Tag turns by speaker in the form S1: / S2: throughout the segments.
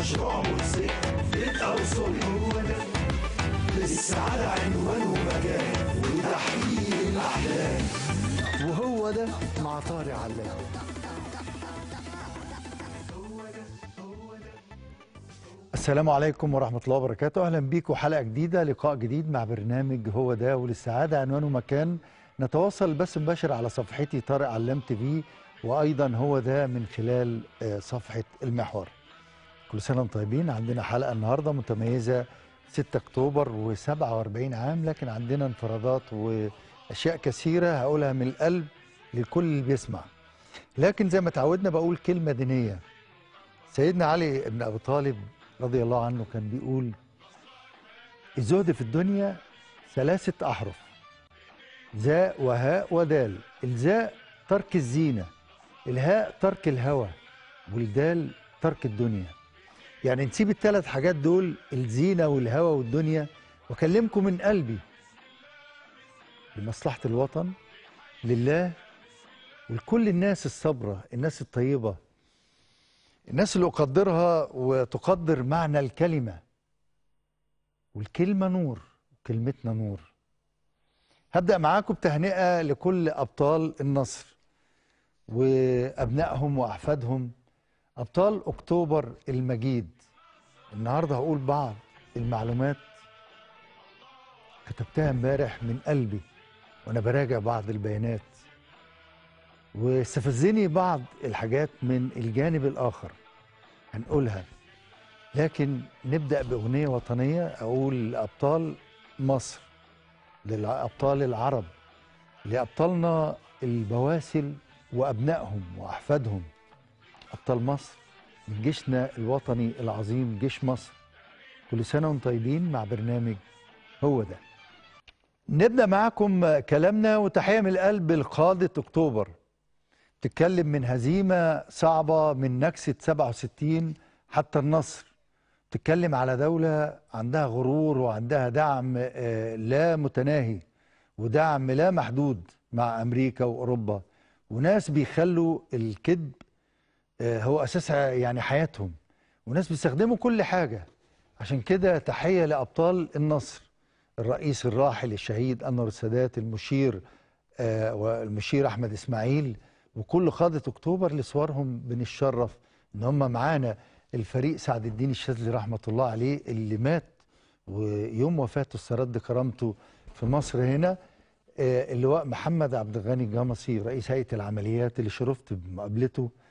S1: مشروع موتوسيكل فيت أو sorry هو ده للسعادة عنوان ومكان وتحقيق الأحلام
S2: وهو ده مع طارق علام. السلام عليكم ورحمة الله وبركاته. أهلا بيكم حلقة جديدة لقاء جديد مع برنامج هو ده وللسعادة عنوانه مكان نتواصل بس مباشر على صفحتي طارق علام تي في وأيضا هو ده من خلال آه، صفحة المحور. كل سنة وأنتم طيبين. عندنا حلقة النهاردة متميزة 6 أكتوبر و47 عام لكن عندنا انفرادات وأشياء كثيرة هقولها من القلب لكل اللي بيسمع. لكن زي ما تعودنا بقول كلمة دينية. سيدنا علي بن أبي طالب رضي الله عنه كان بيقول الزهد في الدنيا ثلاثة أحرف زاء وهاء ودال الزاء ترك الزينة الهاء ترك الهوى والدال ترك الدنيا. يعني نسيب الثلاث حاجات دول الزينة والهوى والدنيا وأكلمكم من قلبي لمصلحة الوطن لله ولكل الناس الصبرة الناس الطيبة الناس اللي أقدرها وتقدر معنى الكلمة. والكلمة نور وكلمتنا نور. هبدأ معاكم بتهنئة لكل أبطال النصر وأبنائهم وأحفادهم. أبطال أكتوبر المجيد. النهاردة هقول بعض المعلومات كتبتها امبارح من قلبي وأنا براجع بعض البيانات. واستفزني بعض الحاجات من الجانب الآخر هنقولها. لكن نبدأ بأغنية وطنية أقول لأبطال مصر للأبطال العرب لأبطالنا البواسل وأبنائهم وأحفادهم. أبطال مصر من جيشنا الوطني العظيم جيش مصر. كل سنة وأنتم طيبين مع برنامج هو ده. نبدأ معكم كلامنا وتحية من القلب لقادة أكتوبر تتكلم من هزيمة صعبة من نكسة 67 حتى النصر. تتكلم على دولة عندها غرور وعندها دعم آه، لا متناهي ودعم لا محدود مع أمريكا وأوروبا. وناس بيخلوا الكذب هو أساسها يعني حياتهم. وناس بيستخدموا كل حاجة. عشان كده تحية لأبطال النصر. الرئيس الراحل الشهيد أنور السادات المشير آه، والمشير أحمد إسماعيل وكل قادة أكتوبر لصورهم بنتشرف إن هم معانا. الفريق سعد الدين الشاذلي رحمة الله عليه اللي مات ويوم وفاته استرد كرامته في مصر هنا. آه، اللواء محمد عبد الغني الجمصي رئيس هيئة العمليات اللي شرفت بمقابلته. آه،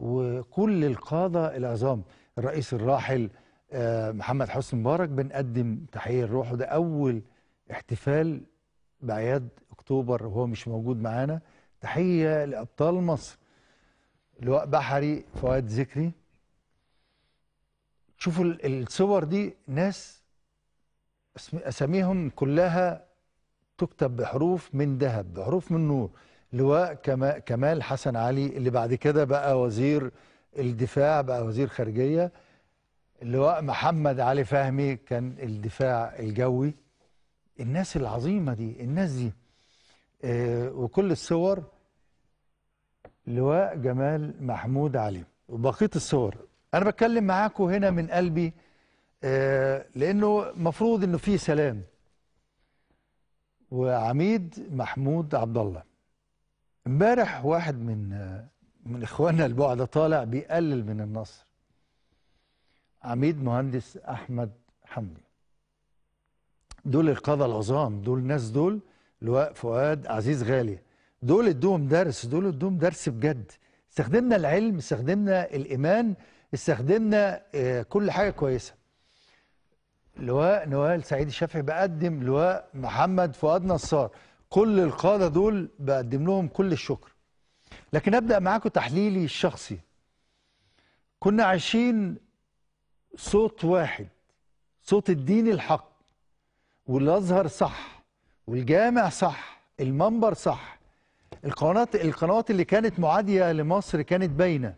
S2: وكل القادة العظام الرئيس الراحل آه، محمد حسني مبارك بنقدم تحية لروحه. ده أول احتفال بأعياد أكتوبر وهو مش موجود معانا. تحية لأبطال مصر. لواء بحري فؤاد ذكري شوفوا ال- الصور دي ناس أساميهم كلها تكتب بحروف من ذهب بحروف من نور. لواء كما- كمال حسن علي اللي بعد كده بقى وزير الدفاع بقى وزير خارجية اللواء محمد علي فهمي كان الدفاع الجوي. الناس العظيمة دي الناس دي. آه، وكل الصور لواء جمال محمود علي وبقية الصور. أنا بتكلم معاكم هنا من قلبي آه، لأنه مفروض إنه في سلام. وعميد محمود عبد الله. امبارح واحد من من إخواننا البعد طالع بيقلل من النصر. عميد مهندس أحمد حمدي. دول القادة العظام دول الناس دول لواء فؤاد عزيز غالي. دول ادوهم درس دول ادوهم درس بجد. استخدمنا العلم استخدمنا الإيمان استخدمنا آه، كل حاجة كويسة. لواء نوال سعيد الشافعي بقدم لواء محمد فؤاد نصار. كل القادة دول بقدم لهم كل الشكر. لكن أبدأ معاكم تحليلي الشخصي. كنا عايشين صوت واحد صوت الدين الحق والأزهر صح والجامع صح المنبر صح. القنوات القنوات اللي كانت معادية لمصر كانت باينة.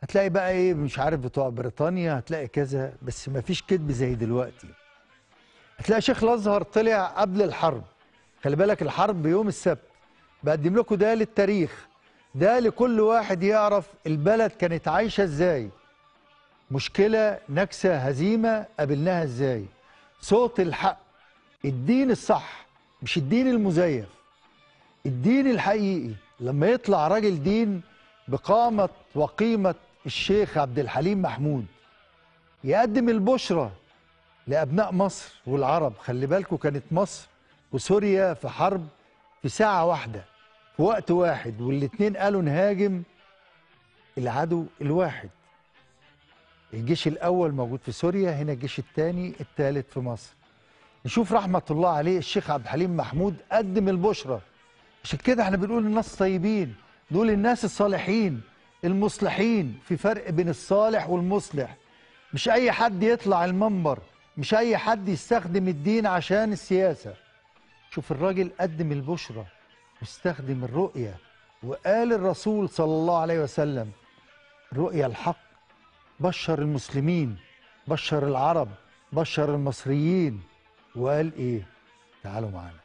S2: هتلاقي بقى إيه؟ مش عارف بتوع بريطانيا هتلاقي كذا بس ما فيش كذب زي دلوقتي. هتلاقي شيخ الأزهر طلع قبل الحرب. خلي بالك الحرب يوم السبت بقدم لكم ده للتاريخ. ده لكل واحد يعرف البلد كانت عايشة إزاي. مشكلة نكسة هزيمة قابلناها إزاي. صوت الحق الدين الصح مش الدين المزيف. الدين الحقيقي لما يطلع راجل دين بقامة وقيمة الشيخ عبد الحليم محمود. يقدم البشرى لأبناء مصر والعرب. خلي بالكم كانت مصر وسوريا في حرب في ساعة واحدة في وقت واحد والاتنين قالوا نهاجم العدو الواحد. الجيش الأول موجود في سوريا هنا الجيش الثاني الثالث في مصر. نشوف رحمة الله عليه الشيخ عبد الحليم محمود قدم البشرى. عشان كده إحنا بنقول الناس طيبين دول الناس الصالحين المصلحين في فرق بين الصالح والمصلح. مش أي حد يطلع المنبر مش أي حد يستخدم الدين عشان السياسة. شوف الراجل قدم البشرى واستخدم الرؤية وقال الرسول صلى الله عليه وسلم رؤيا الحق بشر المسلمين بشر العرب بشر المصريين. وقال إيه؟ تعالوا معانا.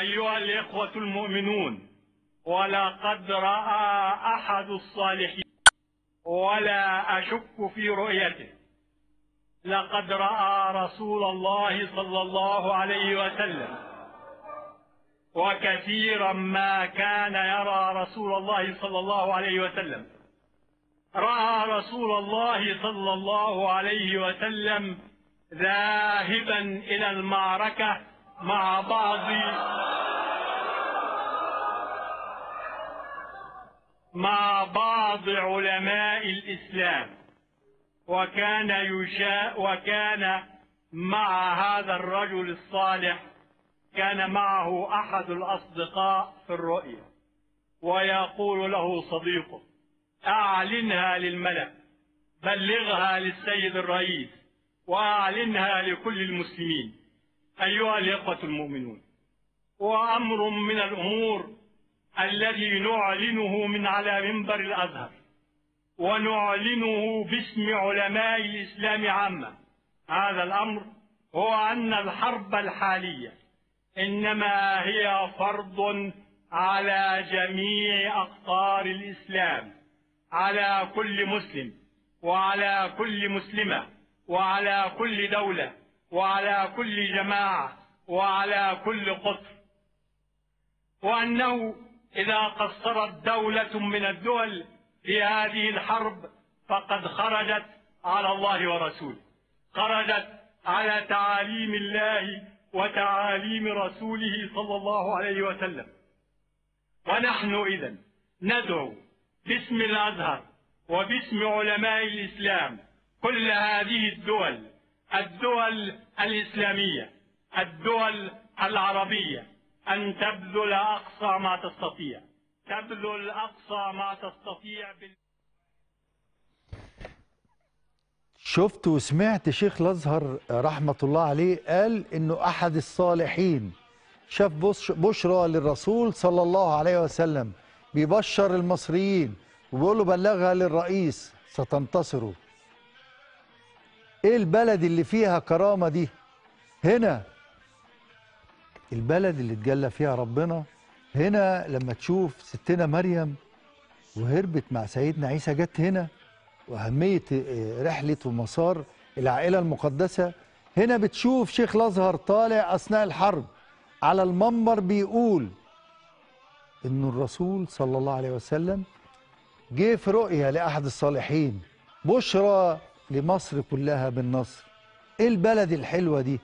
S3: أيها الإخوة المؤمنون ولقد رأى أحد الصالحين ولا أشك في رؤيته. لقد رأى رسول الله صلى الله عليه وسلم. وكثيرا ما كان يرى رسول الله صلى الله عليه وسلم. رأى رسول الله صلى الله عليه وسلم ذاهبا إلى المعركة مع بعض مع بعض علماء الإسلام. وكان يشاء وكان مع هذا الرجل الصالح كان معه أحد الأصدقاء في الرؤيا ويقول له صديقه أعلنها للملأ بلغها للسيد الرئيس وأعلنها لكل المسلمين. أيها الإخوة المؤمنون وأمر من الأمور الذي نعلنه من على منبر الأزهر. ونعلنه باسم علماء الإسلام عامة. هذا الأمر هو أن الحرب الحالية إنما هي فرض على جميع أقطار الإسلام على كل مسلم وعلى كل مسلمة وعلى كل دولة وعلى كل جماعة وعلى كل قطر. وأنه إذا قصرت دولة من الدول في هذه الحرب فقد خرجت على الله ورسوله. خرجت على تعاليم الله وتعاليم رسوله صلى الله عليه وسلم. ونحن إذا ندعو باسم الأزهر وباسم علماء الإسلام كل هذه الدول الدول الإسلامية الدول العربية أن تبذل أقصى ما تستطيع. تبذل أقصى ما تستطيع بال...
S2: شفت وسمعت شيخ الأزهر رحمة الله عليه قال إنه أحد الصالحين. شاف بش- بشرى للرسول صلى الله عليه وسلم بيبشر المصريين وبيقول له بلغها للرئيس ستنتصروا. إيه البلد اللي فيها كرامة دي؟ هنا. البلد اللي اتجلى فيها ربنا؟ هنا لما تشوف ستنا مريم وهربت مع سيدنا عيسى جت هنا وأهمية آه، رحلة ومسار العائلة المقدسة هنا بتشوف شيخ الأزهر طالع أثناء الحرب على المنبر بيقول إن الرسول صلى الله عليه وسلم جه في رؤية لأحد الصالحين بشرى لمصر كلها بالنصر. إيه البلد الحلوة دي؟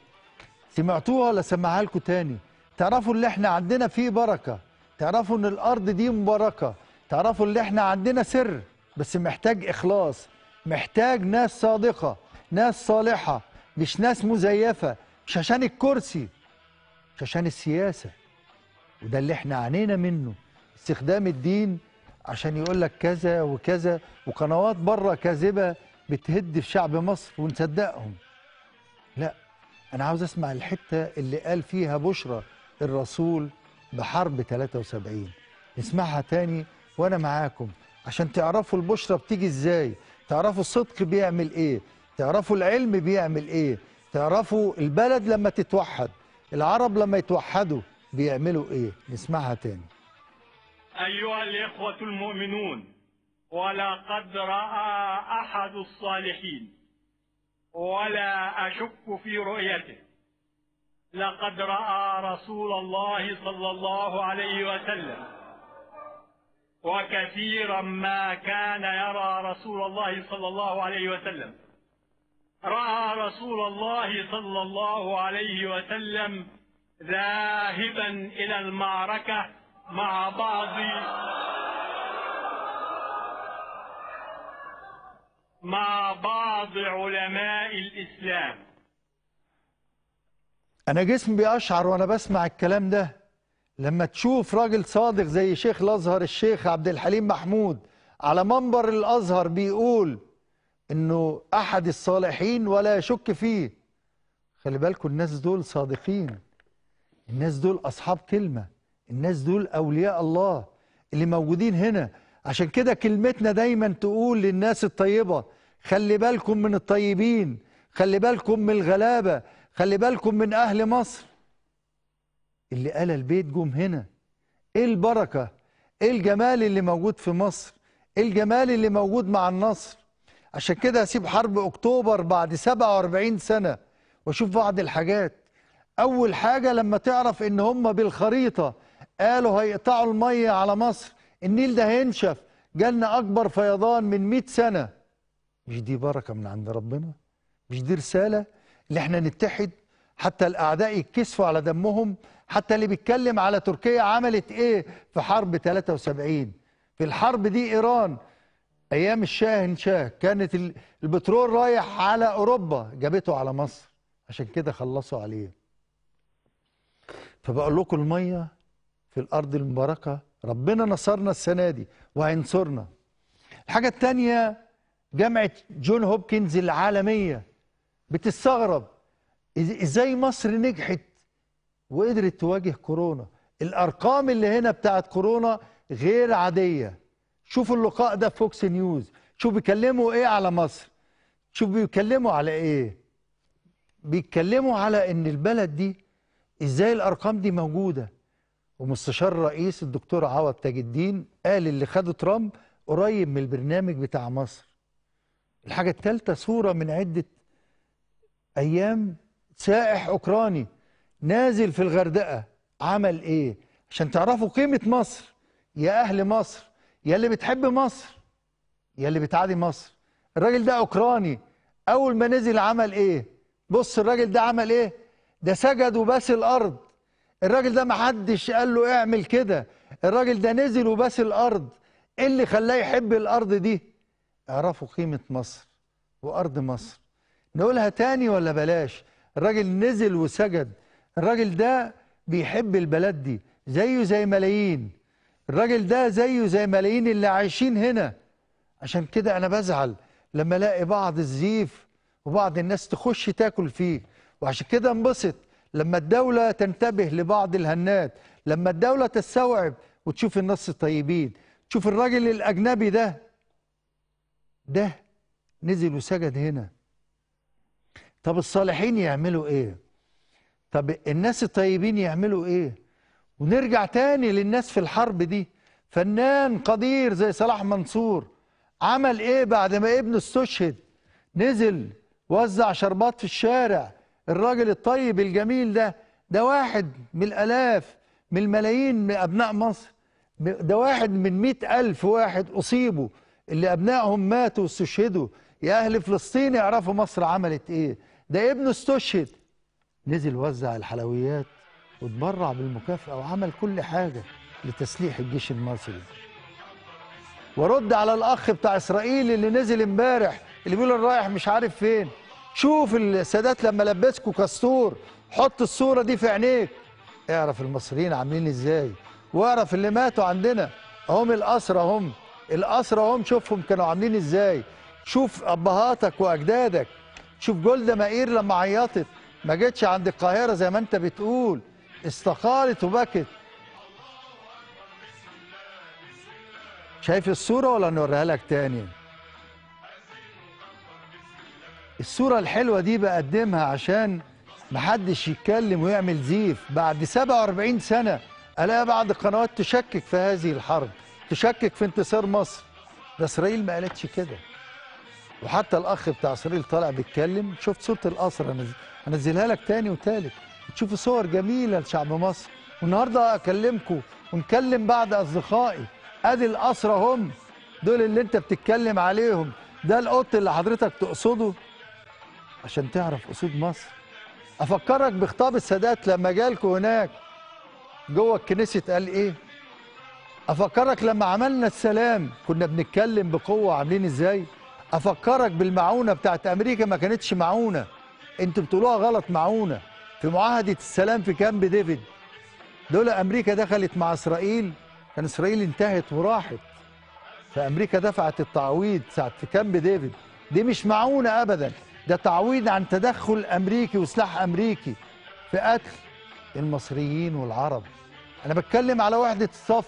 S2: سمعتوها ولا سمعها لكم تاني؟ تعرفوا اللي إحنا عندنا فيه بركة. تعرفوا ان الأرض دي مباركة تعرفوا اللي إحنا عندنا سر بس محتاج إخلاص. محتاج ناس صادقة ناس صالحة مش ناس مزيفة مش عشان الكرسي مش عشان السياسة. وده اللي إحنا عانينا منه. استخدام الدين عشان يقول لك كذا وكذا وقنوات بره كاذبة بتهد في شعب مصر ونصدقهم. لا أنا عاوز أسمع الحتة اللي قال فيها بشرى. الرسول بحرب 73 نسمعها تاني وأنا معاكم عشان تعرفوا البشرى بتيجي إزاي تعرفوا الصدق بيعمل إيه تعرفوا العلم بيعمل إيه تعرفوا البلد لما تتوحد العرب لما يتوحدوا بيعملوا إيه. نسمعها تاني.
S3: أيها الإخوة المؤمنون ولقد رأى أحد الصالحين ولا أشك في رؤيته. لقد رأى رسول الله صلى الله عليه وسلم. وكثيرا ما كان يرى رسول الله صلى الله عليه وسلم. رأى رسول الله صلى الله عليه وسلم ذاهبا إلى المعركة مع بعض مع بعض علماء الإسلام.
S2: أنا جسمي بيقشعر وأنا بسمع الكلام ده. لما تشوف راجل صادق زي شيخ الأزهر الشيخ عبد الحليم محمود على منبر الأزهر بيقول إنه أحد الصالحين ولا يشك فيه. خلي بالكم الناس دول صادقين. الناس دول أصحاب كلمة. الناس دول أولياء الله اللي موجودين هنا. عشان كده كلمتنا دايما تقول للناس الطيبة خلي بالكم من الطيبين خلي بالكم من الغلابة. خلي بالكم من أهل مصر. اللي قال البيت جم هنا. إيه البركة؟ إيه الجمال اللي موجود في مصر؟ إيه الجمال اللي موجود مع النصر؟ عشان كده هسيب حرب أكتوبر بعد 47 سنة وأشوف بعض الحاجات. أول حاجة لما تعرف إن هم بالخريطة قالوا هيقطعوا المية على مصر النيل ده هينشف. جالنا أكبر فيضان من 100 سنة. مش دي بركة من عند ربنا؟ مش دي رسالة؟ اللي إحنا نتحد حتى الأعداء يتكسفوا على دمهم حتى اللي بيتكلم على تركيا عملت إيه في حرب 73 في الحرب دي إيران أيام الشاه شاه كانت ال- البترول رايح على أوروبا جابته على مصر. عشان كده خلصوا عليه. فبقول لكم المية في الأرض المباركة ربنا نصرنا السنة دي وهينصرنا. الحاجة الثانية جامعة جون هوبكنز العالمية. بتستغرب. إزاي مصر نجحت وقدرت تواجه كورونا؟ الأرقام اللي هنا بتاعت كورونا غير عادية. شوفوا اللقاء ده في فوكس نيوز. شوفوا بيكلموا إيه على مصر. شوفوا بيتكلموا على إيه. بيتكلموا على إن البلد دي إزاي الأرقام دي موجودة. ومستشار الرئيس الدكتور عوض تاج الدين قال اللي خده ترامب قريب من البرنامج بتاع مصر. الحاجة الثالثه صورة من عدة أيام سائح أوكراني نازل في الغردقة. عمل إيه؟ عشان تعرفوا قيمة مصر. يا أهل مصر يا اللي بتحب مصر يا اللي بتعادي مصر. الراجل ده أوكراني. أول ما نزل عمل إيه؟ بص الراجل ده عمل إيه؟ ده سجد وباس الأرض. الراجل ده محدش قال له اعمل كده. الراجل ده نزل وباس الأرض. إيه اللي خلاه يحب الأرض دي؟ اعرفوا قيمة مصر وأرض مصر. نقولها تاني ولا بلاش؟ الراجل نزل وسجد الراجل ده بيحب البلد دي زيه زي ملايين. الراجل ده زيه زي ملايين اللي عايشين هنا. عشان كده أنا بزعل لما ألاقي بعض الزيف وبعض الناس تخش تاكل فيه. وعشان كده انبسط لما الدولة تنتبه لبعض الهنات لما الدولة تستوعب وتشوف الناس الطيبين. تشوف الراجل الأجنبي ده ده نزل وسجد هنا. طب الصالحين يعملوا إيه؟ طب الناس الطيبين يعملوا إيه؟ ونرجع تاني للناس في الحرب دي. فنان قدير زي صلاح منصور عمل إيه بعد ما ابنه استشهد؟ نزل وزع شربات في الشارع. الراجل الطيب الجميل ده ده واحد من الألاف من الملايين من أبناء مصر. ده واحد من مئة ألف واحد أصيبوا. اللي أبنائهم ماتوا واستشهدوا. يا أهل فلسطين يعرفوا مصر عملت إيه. ده ابنه استشهد. نزل وزع الحلويات واتبرع بالمكافأة وعمل كل حاجة لتسليح الجيش المصري ورد على الأخ بتاع إسرائيل اللي نزل امبارح اللي بيقول أنا رايح مش عارف فين. شوف السادات لما لبسكوا كستور حط الصورة دي في عينيك. اعرف المصريين عاملين إزاي؟ واعرف اللي ماتوا عندنا. هم الأسرى هم الأسرى هم شوفهم كانوا عاملين إزاي. شوف أبهاتك وأجدادك. شوف جولدا مائير لما عيطت. ما جتش عند القاهرة زي ما انت بتقول. استقالت وبكت. شايف الصورة ولا نوريها لك تاني؟ الصورة الحلوة دي بقدمها عشان محدش يتكلم ويعمل زيف. بعد 47 سنة ألاقي بعض القنوات تشكك في هذه الحرب تشكك في انتصار مصر. ده إسرائيل ما قالتش كده. وحتى الأخ بتاع اسرائيل طالع بيتكلم شفت صورة القصر؟ هنز- هنزلها لك تاني وتالت. تشوفوا صور جميلة لشعب مصر. والنهاردة أكلمكم ونكلم بعض أصدقائي. أدي الاسرى هم. دول اللي أنت بتتكلم عليهم. ده القط اللي حضرتك تقصده؟ عشان تعرف اسود مصر. أفكرك بخطاب السادات لما جالكوا هناك. جوه الكنيسة قال إيه؟ أفكرك لما عملنا السلام. كنا بنتكلم بقوة. عاملين إزاي؟ أفكرك بالمعونة بتاعت أمريكا ما كانتش معونة. أنتوا بتقولوها غلط معونة. في معاهدة السلام في كامب ديفيد دول أمريكا دخلت مع إسرائيل. كان إسرائيل انتهت وراحت. فأمريكا دفعت التعويض ساعة في كامب ديفيد. دي مش معونة ابدا. ده تعويض عن تدخل أمريكي وسلاح أمريكي في قتل المصريين والعرب. أنا بتكلم على وحدة الصف.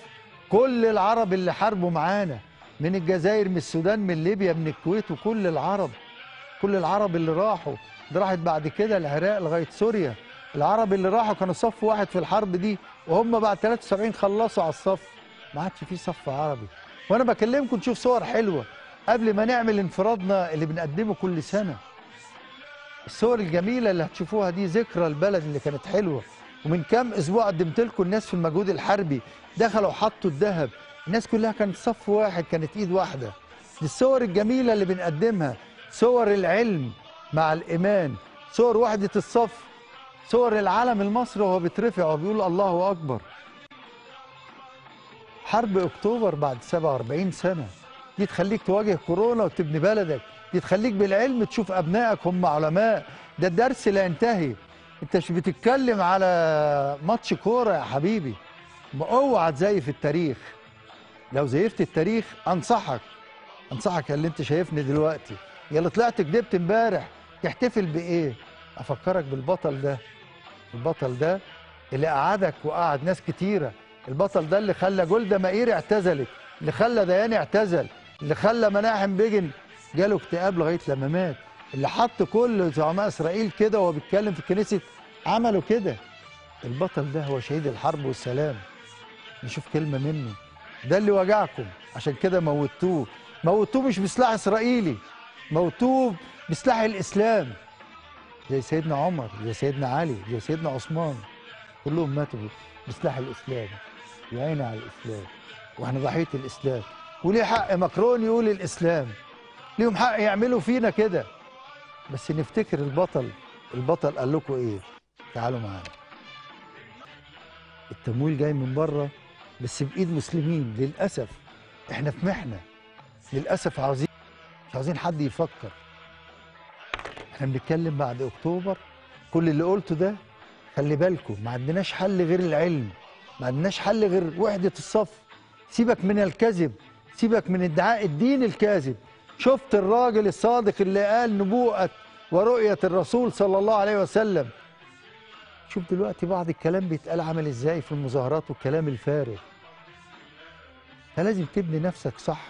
S2: كل العرب اللي حاربوا معانا. من الجزائر من السودان من ليبيا من الكويت وكل العرب. كل العرب اللي راحوا. ده راحت بعد كده العراق لغاية سوريا. العرب اللي راحوا كانوا صف واحد في الحرب دي وهم بعد 73 خلصوا على الصف. ما عادش في صف عربي. وأنا بكلمكم نشوف صور حلوة. قبل ما نعمل انفرادنا اللي بنقدمه كل سنة. الصور الجميلة اللي هتشوفوها دي ذكرى البلد اللي كانت حلوة. ومن كام أسبوع قدمت لكم الناس في المجهود الحربي. دخلوا حطوا الذهب. الناس كلها كانت صف واحد كانت إيد واحدة. دي الصور الجميلة اللي بنقدمها. صور العلم مع الإيمان. صور وحدة الصف. صور العلم المصري وهو بيترفع وبيقول الله أكبر. حرب أكتوبر بعد 47 سنة. دي تخليك تواجه كورونا وتبني بلدك. دي تخليك بالعلم تشوف أبنائك هم علماء. ده الدرس لا ينتهي. أنت مش بتتكلم على ماتش كورة يا حبيبي. اوعى تزيف التاريخ. لو زيفت التاريخ أنصحك أنصحك اللي أنت شايفني دلوقتي. يا اللي طلعت كدبت امبارح تحتفل بإيه؟ أفكرك بالبطل ده. البطل ده اللي قعدك وقعد ناس كتيرة. البطل ده اللي خلى جولدا مائير اعتزلت اللي خلى دياني اعتزل اللي خلى مناحم بيجن جاله اكتئاب لغاية لما مات. اللي حط كل زعماء إسرائيل كده وهو بيتكلم في الكنيسه عملوا كده. البطل ده هو شهيد الحرب والسلام. نشوف كلمة منه. ده اللي وجعكم. عشان كده موتوه. موتوه مش بسلاح إسرائيلي موتوه بسلاح الإسلام. زي سيدنا عمر زي سيدنا علي زي سيدنا عثمان. كلهم ماتوا بسلاح الإسلام يا عيني على الإسلام. وإحنا ضحية الإسلام. وليه حق مكرون يقول الإسلام؟ ليهم حق يعملوا فينا كده. بس نفتكر البطل. البطل قال لكم إيه؟ تعالوا معانا. التمويل جاي من بره. بس بإيد مسلمين للأسف. إحنا في محنة. للأسف عاوزين مش عاوزين حد يفكر. إحنا بنتكلم بعد أكتوبر. كل اللي قلته ده خلي بالكم ما عندناش حل غير العلم. ما عندناش حل غير وحدة الصف. سيبك من الكذب. سيبك من ادعاء الدين الكاذب. شفت الراجل الصادق اللي قال نبوءة ورؤية الرسول صلى الله عليه وسلم. شوف دلوقتي بعض الكلام بيتقال عامل إزاي في المظاهرات والكلام الفارغ. فلازم تبني نفسك صح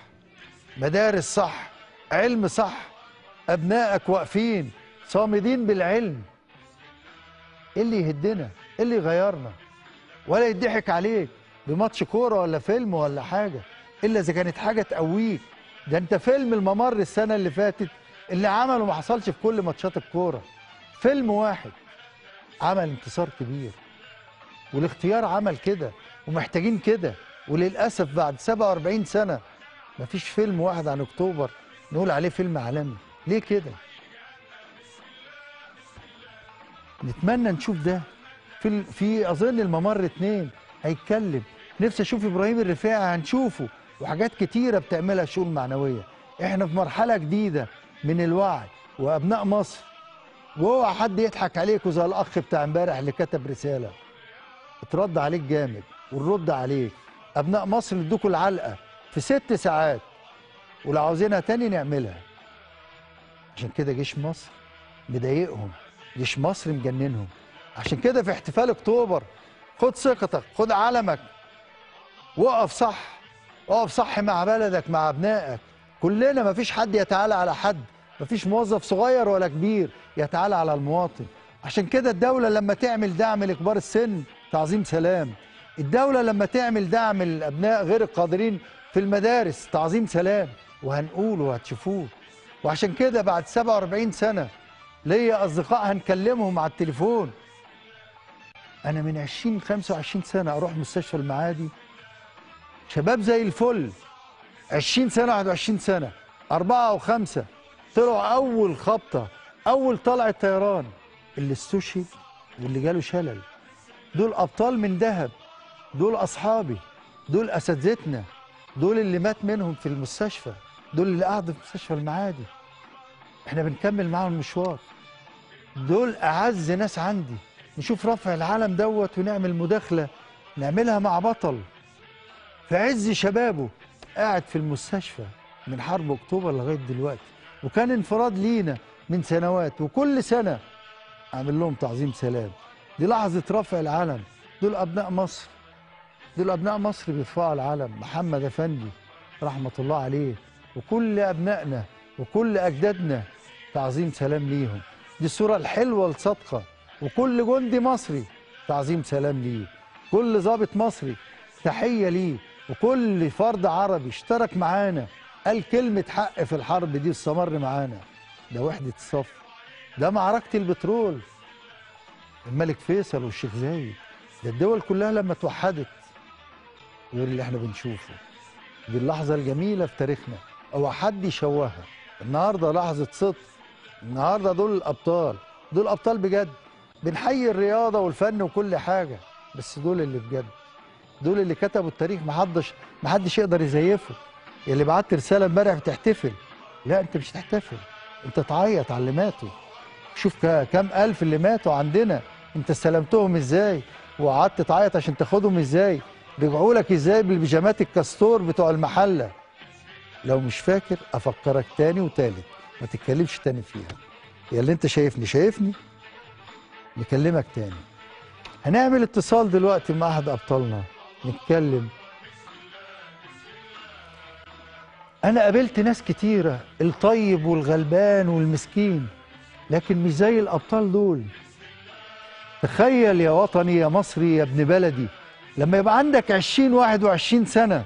S2: مدارس صح علم صح أبنائك واقفين صامدين بالعلم. إيه اللي يهدنا؟ إيه اللي يغيرنا؟ ولا يضحك عليك بماتش كورة ولا فيلم ولا حاجة إلا إذا كانت حاجة تقويك. ده أنت فيلم الممر السنة اللي فاتت اللي عمله ما حصلش في كل ماتشات الكورة. فيلم واحد عمل انتصار كبير. والاختيار عمل كده ومحتاجين كده. وللأسف بعد 47 سنة مفيش فيلم واحد عن أكتوبر نقول عليه فيلم عالمي. ليه كده؟ نتمنى نشوف ده. في في أظن الممر اتنين هيتكلم. نفسي أشوف إبراهيم الرفاعي هنشوفه. وحاجات كتيرة بتعملها شؤون معنوية. إحنا في مرحلة جديدة من الوعي وأبناء مصر. وأوعى حد يضحك عليكوا زي الأخ بتاع امبارح اللي كتب رسالة. اترد عليك جامد ونرد عليك. أبناء مصر ادوكوا العلقة في ست ساعات ولو عاوزينها تاني نعملها. عشان كده جيش مصر مضايقهم جيش مصر مجننهم. عشان كده في احتفال أكتوبر خد ثقتك خد علمك. وقف صح اقف صح مع بلدك مع أبنائك. كلنا مفيش حد يتعالى على حد مفيش موظف صغير ولا كبير يتعالى على المواطن. عشان كده الدولة لما تعمل دعم لكبار السن تعظيم سلام. الدولة لما تعمل دعم للأبناء غير القادرين في المدارس تعظيم سلام وهنقوله وهتشوفوه. وعشان كده بعد 47 سنة ليا أصدقاء هنكلمهم على التليفون. أنا من 20 25 سنة أروح مستشفى المعادي. شباب زي الفل. 20 سنة 21 سنة. أربعة أو خمسة طلعوا أول خبطة أول طلعة طيران اللي استشهد واللي جاله شلل. دول أبطال من دهب دول أصحابي دول أساتذتنا دول اللي مات منهم في المستشفى دول اللي قعدوا في مستشفى المعادي. إحنا بنكمل معاهم المشوار. دول أعز ناس عندي. نشوف رفع العالم دوت ونعمل مداخلة نعملها مع بطل. في عز شبابه قاعد في المستشفى من حرب أكتوبر لغاية دلوقتي. وكان انفراد لينا من سنوات وكل سنة أعمل لهم تعظيم سلام. دي لحظة رفع العلم. دول أبناء مصر. دول أبناء مصر بيرفعوا العلم محمد أفندي رحمة الله عليه وكل أبنائنا وكل أجدادنا تعظيم سلام ليهم. دي الصورة الحلوة الصادقة. وكل جندي مصري تعظيم سلام ليه. كل ضابط مصري تحية ليه. وكل فرد عربي اشترك معانا. قال كلمة حق في الحرب دي واستمر معانا. ده وحدة الصف. ده معركة البترول. الملك فيصل والشيخ زايد. ده الدول كلها لما توحدت غير اللي إحنا بنشوفه. دي اللحظة الجميلة في تاريخنا. أو حد يشوهها. النهاردة لحظة صدق. النهاردة دول الأبطال دول أبطال بجد. بنحيي الرياضة والفن وكل حاجة. بس دول اللي بجد. دول اللي كتبوا التاريخ. محدش محدش يقدر يزيفه. اللي بعت رسالة امبارح بتحتفل. لا أنت مش تحتفل أنت تعيط على اللي ماتوا. شوف كام ألف اللي ماتوا عندنا. أنت استلمتهم إزاي؟ وقعدت تعيط عشان تاخدهم إزاي؟ رجعوا لك إزاي بالبيجامات الكاستور بتوع المحلة. لو مش فاكر أفكرك تاني وتالت ما تتكلمش تاني فيها. يا اللي انت شايفني شايفني؟ نكلمك تاني. هنعمل اتصال دلوقتي مع أحد أبطالنا. نتكلم. أنا قابلت ناس كتيرة الطيب والغلبان والمسكين لكن مش زي الأبطال دول. تخيل يا وطني يا مصري يا ابن بلدي لما يبقى عندك 20 21 سنة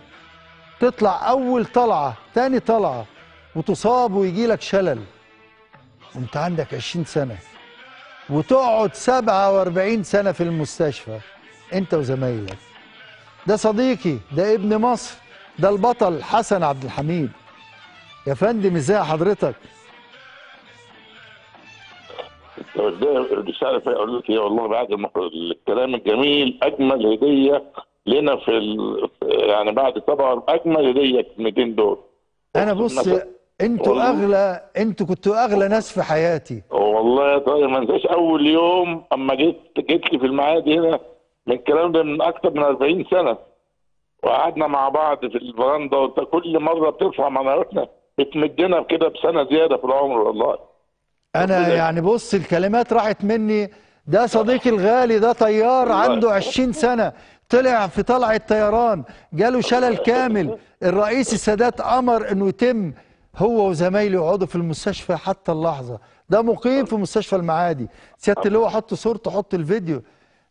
S2: تطلع أول طلعة تاني طلعة وتصاب ويجي لك شلل. وانت عندك 20 سنة وتقعد 47 سنة في المستشفى أنت وزمايلك. ده صديقي ده ابن مصر ده البطل حسن عبد الحميد. يا فندم إزاي حضرتك؟
S4: مش عارف أقول لك إيه والله بعد الكلام الجميل أجمل هدية لنا في ال... يعني بعد طبعا أجمل هدية الكلمتين دول
S2: أنا بص
S4: أنتوا.
S2: أغلى أنتوا كنتوا أغلى ناس في حياتي.
S4: والله يا طارق ما انساش أول يوم أما جيت جيت لي في المعادي هنا من الكلام ده من أكتر من 40 سنة. وقعدنا مع بعض في الفرندا وانت كل مرة بترفع معنوياتنا بتمدنا كده بسنة زيادة في العمر والله. أنا
S2: يعني بص الكلمات راحت مني. ده صديقي الغالي ده طيار. عنده 20 سنة. طلع في طلعة طيران جاله شلل كامل. الرئيس السادات أمر أنه يتم هو وزمايله يقعدوا في المستشفى حتى اللحظة. ده مقيم في مستشفى المعادي. سيادة اللي هو حط صورته حط الفيديو.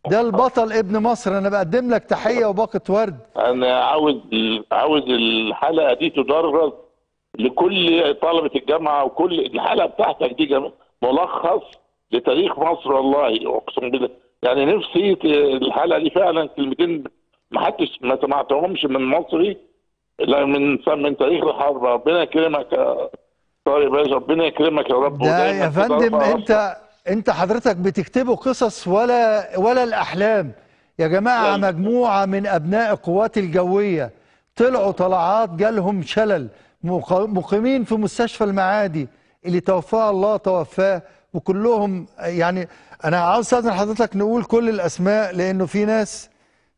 S2: ده البطل ابن مصر. أنا بقدم لك تحية وباقة ورد.
S4: أنا عاوز عاوز الحلقة دي تدرس لكل طلبه الجامعة وكل الحلقة بتاعتك دي. ملخص لتاريخ مصر والله أقسم بالله. يعني نفسي الحلقة دي فعلا كلمتين ما حدش ما سمعتهمش من مصري لا من من تاريخ الحرب. ربنا يكرمك يا طارق باشا ربنا يكرمك يا رب.
S2: ده يا فندم انت انت حضرتك بتكتبوا قصص ولا ولا الأحلام. يا
S4: جماعة.
S2: مجموعة من أبناء القوات الجوية طلعوا طلعات جالهم شلل. مقيمين في مستشفى المعادي اللي توفاه الله توفاه وكلهم يعني أنا عاوز أستاذن حضرتك نقول كل الأسماء لأنه في ناس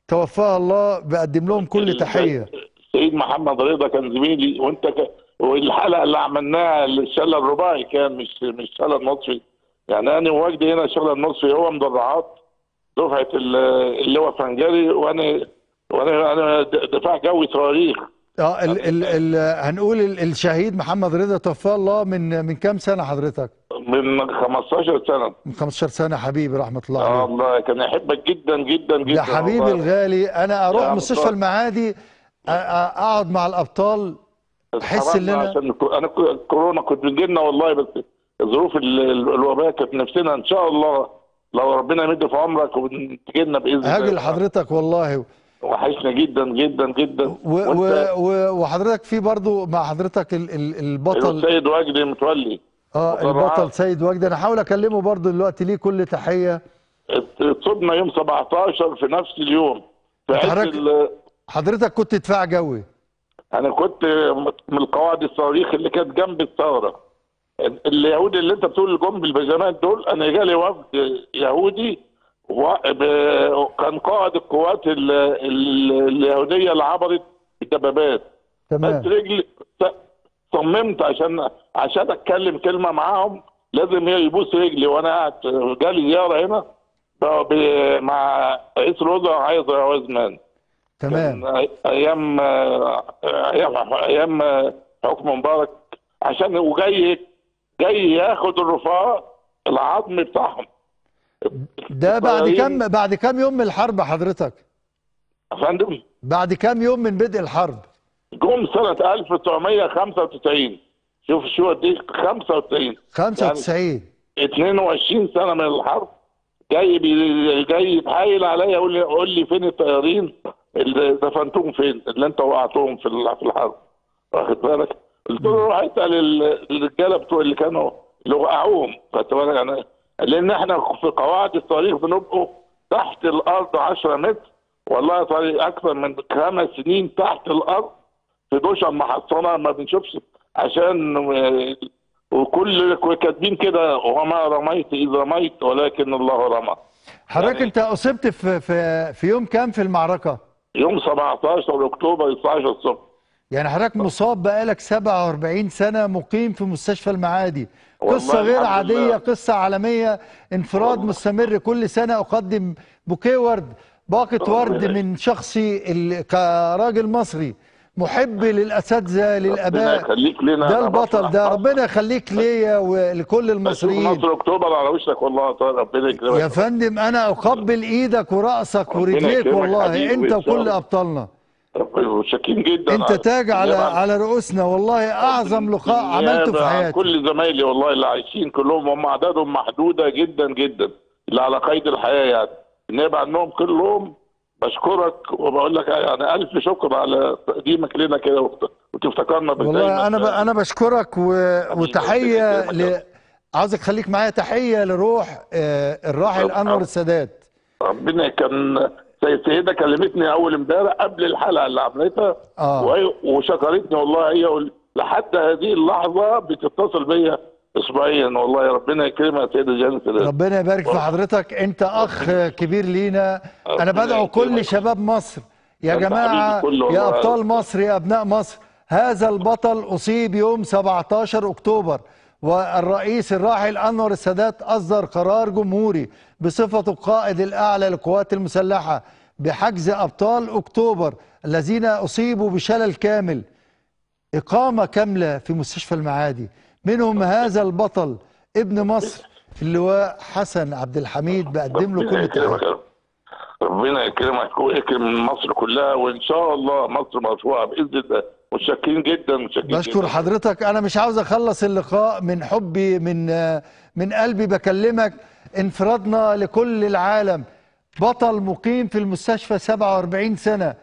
S2: توفاها الله بقدم لهم كل تحية.
S4: سيد محمد رضا كان زميلي وأنت ك... والحلقة اللي عملناها الشلل الرباعي كان مش مش شلل نصفي يعني أنا ووجدي هنا شلل نصفي هو مدرعات دفعة ال- اللي هو فنجري وأنا وأنا أنا دفاع جوي صواريخ
S2: آه ال ال ال هنقول ال- الشهيد محمد رضا توفاه الله من من كام سنة حضرتك؟
S4: من 15 سنة
S2: من 15 سنة حبيبي رحمة الله
S4: آه
S2: عليه
S4: الله كان يحبك جدا جدا جدا
S2: ده حبيبي
S4: والله.
S2: الغالي أنا أروح
S4: يا
S2: مستشفى. المعادي أقعد مع الأبطال تحس
S4: إن
S2: أنا
S4: عشان أنا كو- كورونا كنت بتجيلنا والله بس ظروف ال- ال- الوباء كانت نفسنا إن شاء الله لو ربنا يمد في عمرك وتجيلنا بإذن الله
S2: هاجي لحضرتك والله
S4: وحشنا جدا جدا جدا.
S2: و و وحضرتك في برضو مع حضرتك ال ال البطل
S4: السيد وجدي متولي. آه.
S2: البطل سيد وجدي أنا هحاول أكلمه برضو دلوقتي ليه كل تحية.
S4: اتصبنا يوم 17 في نفس اليوم. في
S2: حضرتك- حضرتك كنت دفاع جوي.
S4: أنا كنت من القواعد الصواريخ اللي كانت جنب الثورة. اليهود اللي أنت بتقول الجم بالبيجامات دول أنا جالي وفد يهودي كان قائد القوات ال- ال- اليهودية اللي عبرت بالدبابات بس
S2: تمام
S4: رجلي س- صممت عشان عشان أتكلم كلمة معاهم. لازم يبوس رجلي وأنا قاعد جالي زيارة هنا. مع رئيس الوزراء عايز عوزمان
S2: تمام.
S4: أيام أيام أيام حكم مبارك. عشان وجاي جاي ياخد الرفاه العظم بتاعهم.
S2: ده بعد كام بعد كام يوم من الحرب حضرتك؟
S4: يا فندم
S2: بعد كام يوم من بدء الحرب؟
S4: جم سنة 1995 شوف شو دي 95
S2: 95
S4: 22 سنة من الحرب. جاي بي جاي يتحايل عليا يقول لي قول لي فين الطيارين؟ اللي دفنتهم فين؟ اللي انت وقعتهم في في الحرب. واخد بالك؟ قلت له روح اسأل ال- الرجالة بتوع اللي كانوا اللي وقعوهم. خدت بالك؟ يعني لأن إحنا في قواعد الصواريخ بنبقوا تحت الأرض 10 متر. والله طريق أكثر من خمس سنين تحت الأرض في دوشه محصنة ما بنشوفش عشان وكل كاتبين كده وما رميت إذ رميت ولكن الله رمى.
S2: حضرتك
S4: يعني-
S2: انت اصبت في في في يوم كام في المعركة؟
S4: يوم 17 أكتوبر 12 الصبح.
S2: يعني حضرتك مصاب بقالك 47 سنة مقيم في مستشفى المعادي. قصة غير
S4: الحمد
S2: عادية
S4: لله.
S2: قصة عالمية انفراد
S4: والله.
S2: مستمر كل سنة أقدم بوكيه ورد باقه
S4: الله
S2: ورد. من شخصي ال- كراجل مصري محب للأباء
S4: يخليك لنا
S2: ده
S4: أنا
S2: البطل ده. ربنا يخليك ليا ولكل المصريين
S4: مصر أكتوبر على وشك والله يا طارق ربنا يكرمك
S2: يا فندم أنا أقبل إيدك ورأسك
S4: ربنا
S2: ورجليك والله
S4: شاء
S2: وكل
S4: الله. شاكين جدا
S2: انت تاج على على رؤوسنا والله أعظم لقاء عملته في حياتي
S4: كل زمايلي والله اللي عايشين كلهم هم أعدادهم محدودة جدا جدا اللي على قيد الحياة يعني النيابه عنهم كلهم بشكرك وبقول لك يعني ألف شكر على تقديمك لنا كده وت- وتفتكرنا
S2: والله
S4: دايماً.
S2: أنا. أنا بشكرك و...
S4: وتحية
S2: ل... عاوزك خليك معايا تحية لروح آه، الراحل انور السادات
S4: ربنا كان سيد سيدة كلمتني أول امبارح قبل الحلقة اللي عملتها
S2: آه.
S4: وشكرتني والله هي لحد هذه اللحظة بتتصل بيا اسبوعيا والله ربنا يكرمها جنة الرزق.
S2: ربنا يبارك في حضرتك أنت أخ كبير لينا
S4: أنا
S2: بدعو كل. شباب مصر يا
S4: جماعة
S2: يا. أبطال مصر يا أبناء مصر هذا البطل أصيب يوم 17 أكتوبر والرئيس الراحل أنور السادات أصدر قرار جمهوري بصفته القائد الأعلى للقوات المسلحة بحجز أبطال أكتوبر الذين أصيبوا بشلل كامل. إقامة كاملة في مستشفى المعادي. منهم هذا البطل ابن مصر اللواء حسن عبد الحميد. بقدم له كل
S4: يكرمك
S2: تحية
S4: يا رب. ربنا يكرمك ويكرم مصر كلها وإن شاء الله مصر مرفوعه بإذن الله. متشكرين جدا متشكرين
S2: بشكر
S4: جداً.
S2: حضرتك. أنا مش عاوز أخلص اللقاء من حبي من من قلبي. بكلمك انفرادنا لكل العالم. بطل مقيم في المستشفى 47 سنة.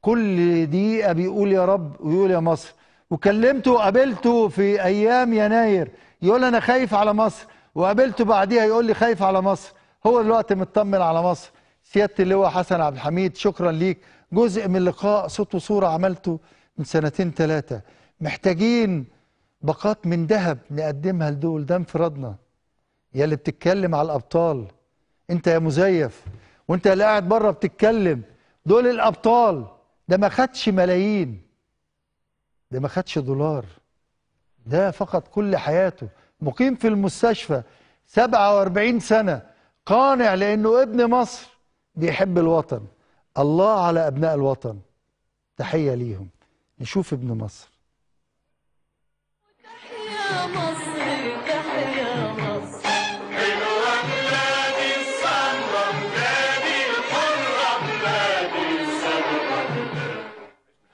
S2: كل دقيقة بيقول يا رب ويقول يا مصر. وكلمته قابلته في أيام يناير. يقول أنا خايف على مصر. وقابلته بعديها يقول لي خايف على مصر. هو دلوقتي مطمن على مصر. سيادة اللواء حسن عبد الحميد شكرا ليك. جزء من لقاء صوت وصورة عملته من سنتين ثلاثة محتاجين باقات من ذهب نقدمها لدول ده انفرادنا. يا اللي بتتكلم على الأبطال. انت يا مزيف. وانت اللي قاعد بره بتتكلم. دول الأبطال. ده ما خدش ملايين. ده ما خدش دولار. ده فقد كل حياته. مقيم في المستشفى. 47 سنة. قانع لأنه ابن مصر. بيحب الوطن. الله على أبناء الوطن. تحية ليهم. نشوف ابن مصر.
S5: يا مصر تحيا مصر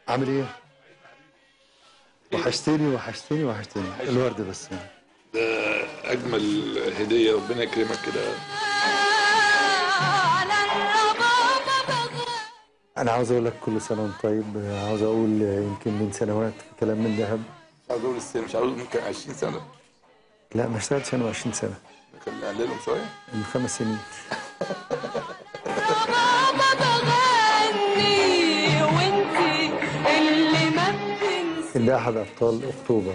S2: عامل إيه؟ وحشتني وحشتني وحشتني. الورد بس.
S6: ده أجمل هدية ربنا يكرمك كده.
S2: أنا عاوز أقول لك كل سنة وأنت طيب عاوز أقول يمكن من سنوات كلام من ذهب.
S6: مش عاوز أقول السنة مش عاوز ممكن 20 سنة.
S2: لا ما اشتغلتش أنا 20 سنة.
S6: كان نقللهم شوية
S2: من خمس سنين.
S5: اللي
S2: احد ابطال أكتوبر.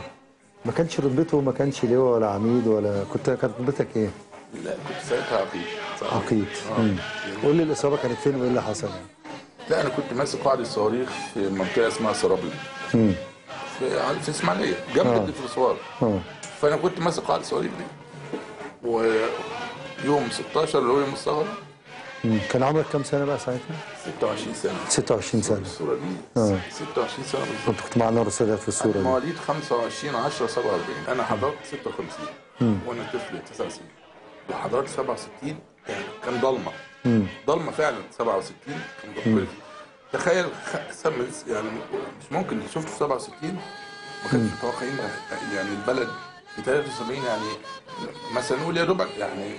S2: ما كانش رتبته ما كانش لواء ولا عميد ولا كنت كانت رتبتك إيه؟
S6: لا كنت ساعتها عقيد.
S2: عقيد. قول لي الإصابة كانت فين وإيه اللي حصل؟ يعني؟
S6: لا أنا كنت ماسك قاعدة صواريخ في منطقة اسمها سرابلي. في في إسماعيلية جنب
S2: آه.
S6: الدفرسوار
S2: آه.
S6: فأنا كنت ماسك قاعدة صواريخ دي. ويوم 16 اللي هو يوم الثوره.
S2: كان عمرك كام سنة بقى ساعتها؟
S6: 26 سنة.
S2: 26 سنة.
S6: الصورة دي.
S2: آه.
S6: 26 سنة بالظبط.
S2: كنت مع نور السادات في الصورة دي.
S6: مواليد 25 10 47 أنا حضرت 56 وأنا طفل 9 سنين. وحضرت 67 يعني كان
S2: ضلمة.
S6: ضلمة فعلا 67 كان. تخيل يعني مش ممكن شفت في 67 ما كانش متوقعين يعني البلد في 73 يعني مثلا نقول يا دوبك يعني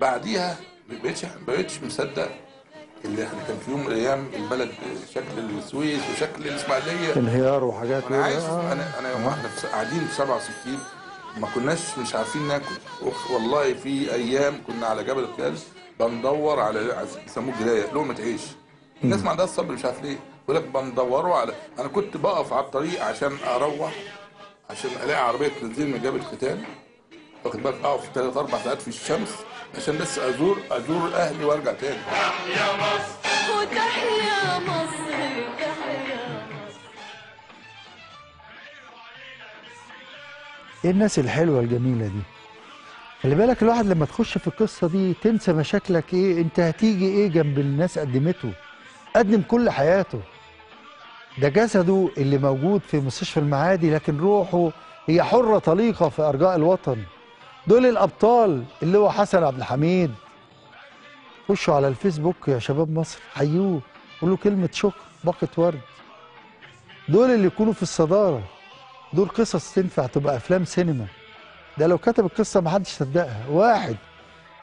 S6: بعديها ما بقتش ما بقتش مصدق اللي إحنا كان في يوم من الأيام البلد شكل السويس وشكل الإسماعيلية.
S2: انهيار وحاجات
S6: أنا عايش
S2: آه.
S6: أنا أنا يوم إحنا في- قاعدين في 67 ما كناش مش عارفين ناكل. والله في أيام كنا على جبل الكاز بندور على بيسموه جلايه لقمة عيش. الناس ما عندهاش صبر مش عارف ليه. يقول لك بندوروا على أنا كنت بقف على الطريق عشان أروح عشان ألاقي عربية تنزل من جبل الختان واخد بالك؟ أقف ثلاث أربع ساعات في الشمس عشان بس أزور أزور أهلي وأرجع تاني.
S5: وتحيا مصر تحيا مصر
S2: إيه الناس الحلوة الجميلة دي؟ خلي بالك الواحد لما تخش في القصة دي تنسى مشاكلك إيه انت هتيجي إيه جنب الناس قدمته؟ قدم كل حياته. ده جسده اللي موجود في مستشفى المعادي لكن روحه هي حرة طليقة في أرجاء الوطن. دول الأبطال اللي هو حسن عبد الحميد. خشوا على الفيسبوك يا شباب مصر حيوه قولوا كلمة شكر باقة ورد. دول اللي يكونوا في الصدارة. دول قصص تنفع تبقى أفلام سينما. ده لو كتب القصة ما حدش صدقها. واحد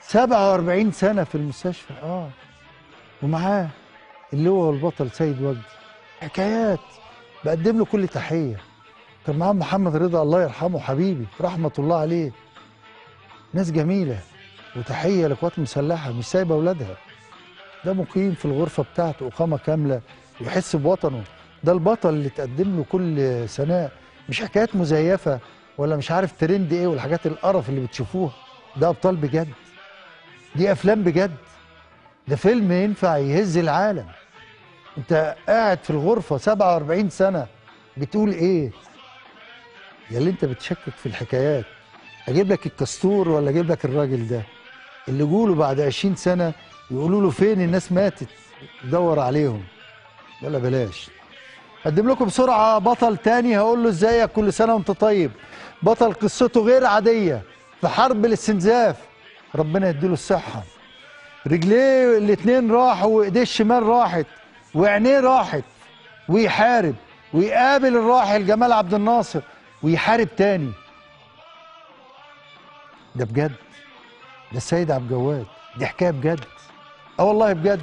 S2: 47 سنة في المستشفى. آه. ومعاه اللي هو البطل سيد وجدي. حكايات. بقدم له كل تحية. كان معاه محمد رضا الله يرحمه حبيبي رحمة الله عليه. ناس جميلة. وتحية للقوات المسلحه مش سايبة أولادها. ده مقيم في الغرفة بتاعته أقامة كاملة. يحس بوطنه. ده البطل اللي تقدم له كل سنة. مش حكايات مزيفة. ولا مش عارف ترند إيه والحاجات القرف اللي بتشوفوها. ده أبطال بجد. دي أفلام بجد. ده فيلم ينفع يهز العالم. أنت قاعد في الغرفة 47 سنة بتقول إيه؟ يا اللي أنت بتشكك في الحكايات. أجيب لك الكستور ولا أجيب لك الراجل ده؟ اللي جوله بعد 20 سنة يقولوا له فين الناس ماتت؟ دور عليهم. ولا بلاش. أقدم لكم بسرعة بطل تاني. هقول له ازيك كل سنة وأنت طيب. بطل قصته غير عادية في حرب الاستنزاف. ربنا يديله الصحة. رجليه الاتنين راحوا وايديه الشمال راحت وعينيه راحت ويحارب ويقابل الراحل جمال عبد الناصر ويحارب تاني. ده بجد؟ ده السيد عبد الجواد. دي حكاية بجد؟ آه والله بجد.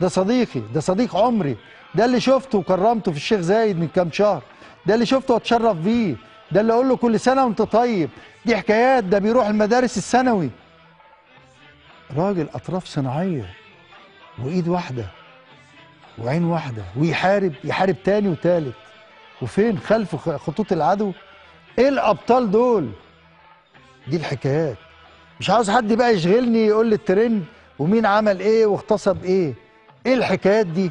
S2: ده صديقي ده صديق عمري. ده اللي شفته وكرمته في الشيخ زايد من كام شهر. ده اللي شفته واتشرف بيه. ده اللي أقول له كل سنة وأنت طيب. دي حكايات ده بيروح المدارس الثانوي. راجل أطراف صناعية وإيد واحدة وعين واحدة ويحارب يحارب تاني وتالت. وفين؟ خلف خطوط العدو. إيه الأبطال دول؟ دي الحكايات. مش عاوز حد بقى يشغلني يقول لي الترند ومين عمل إيه واغتصب إيه. إيه الحكايات دي؟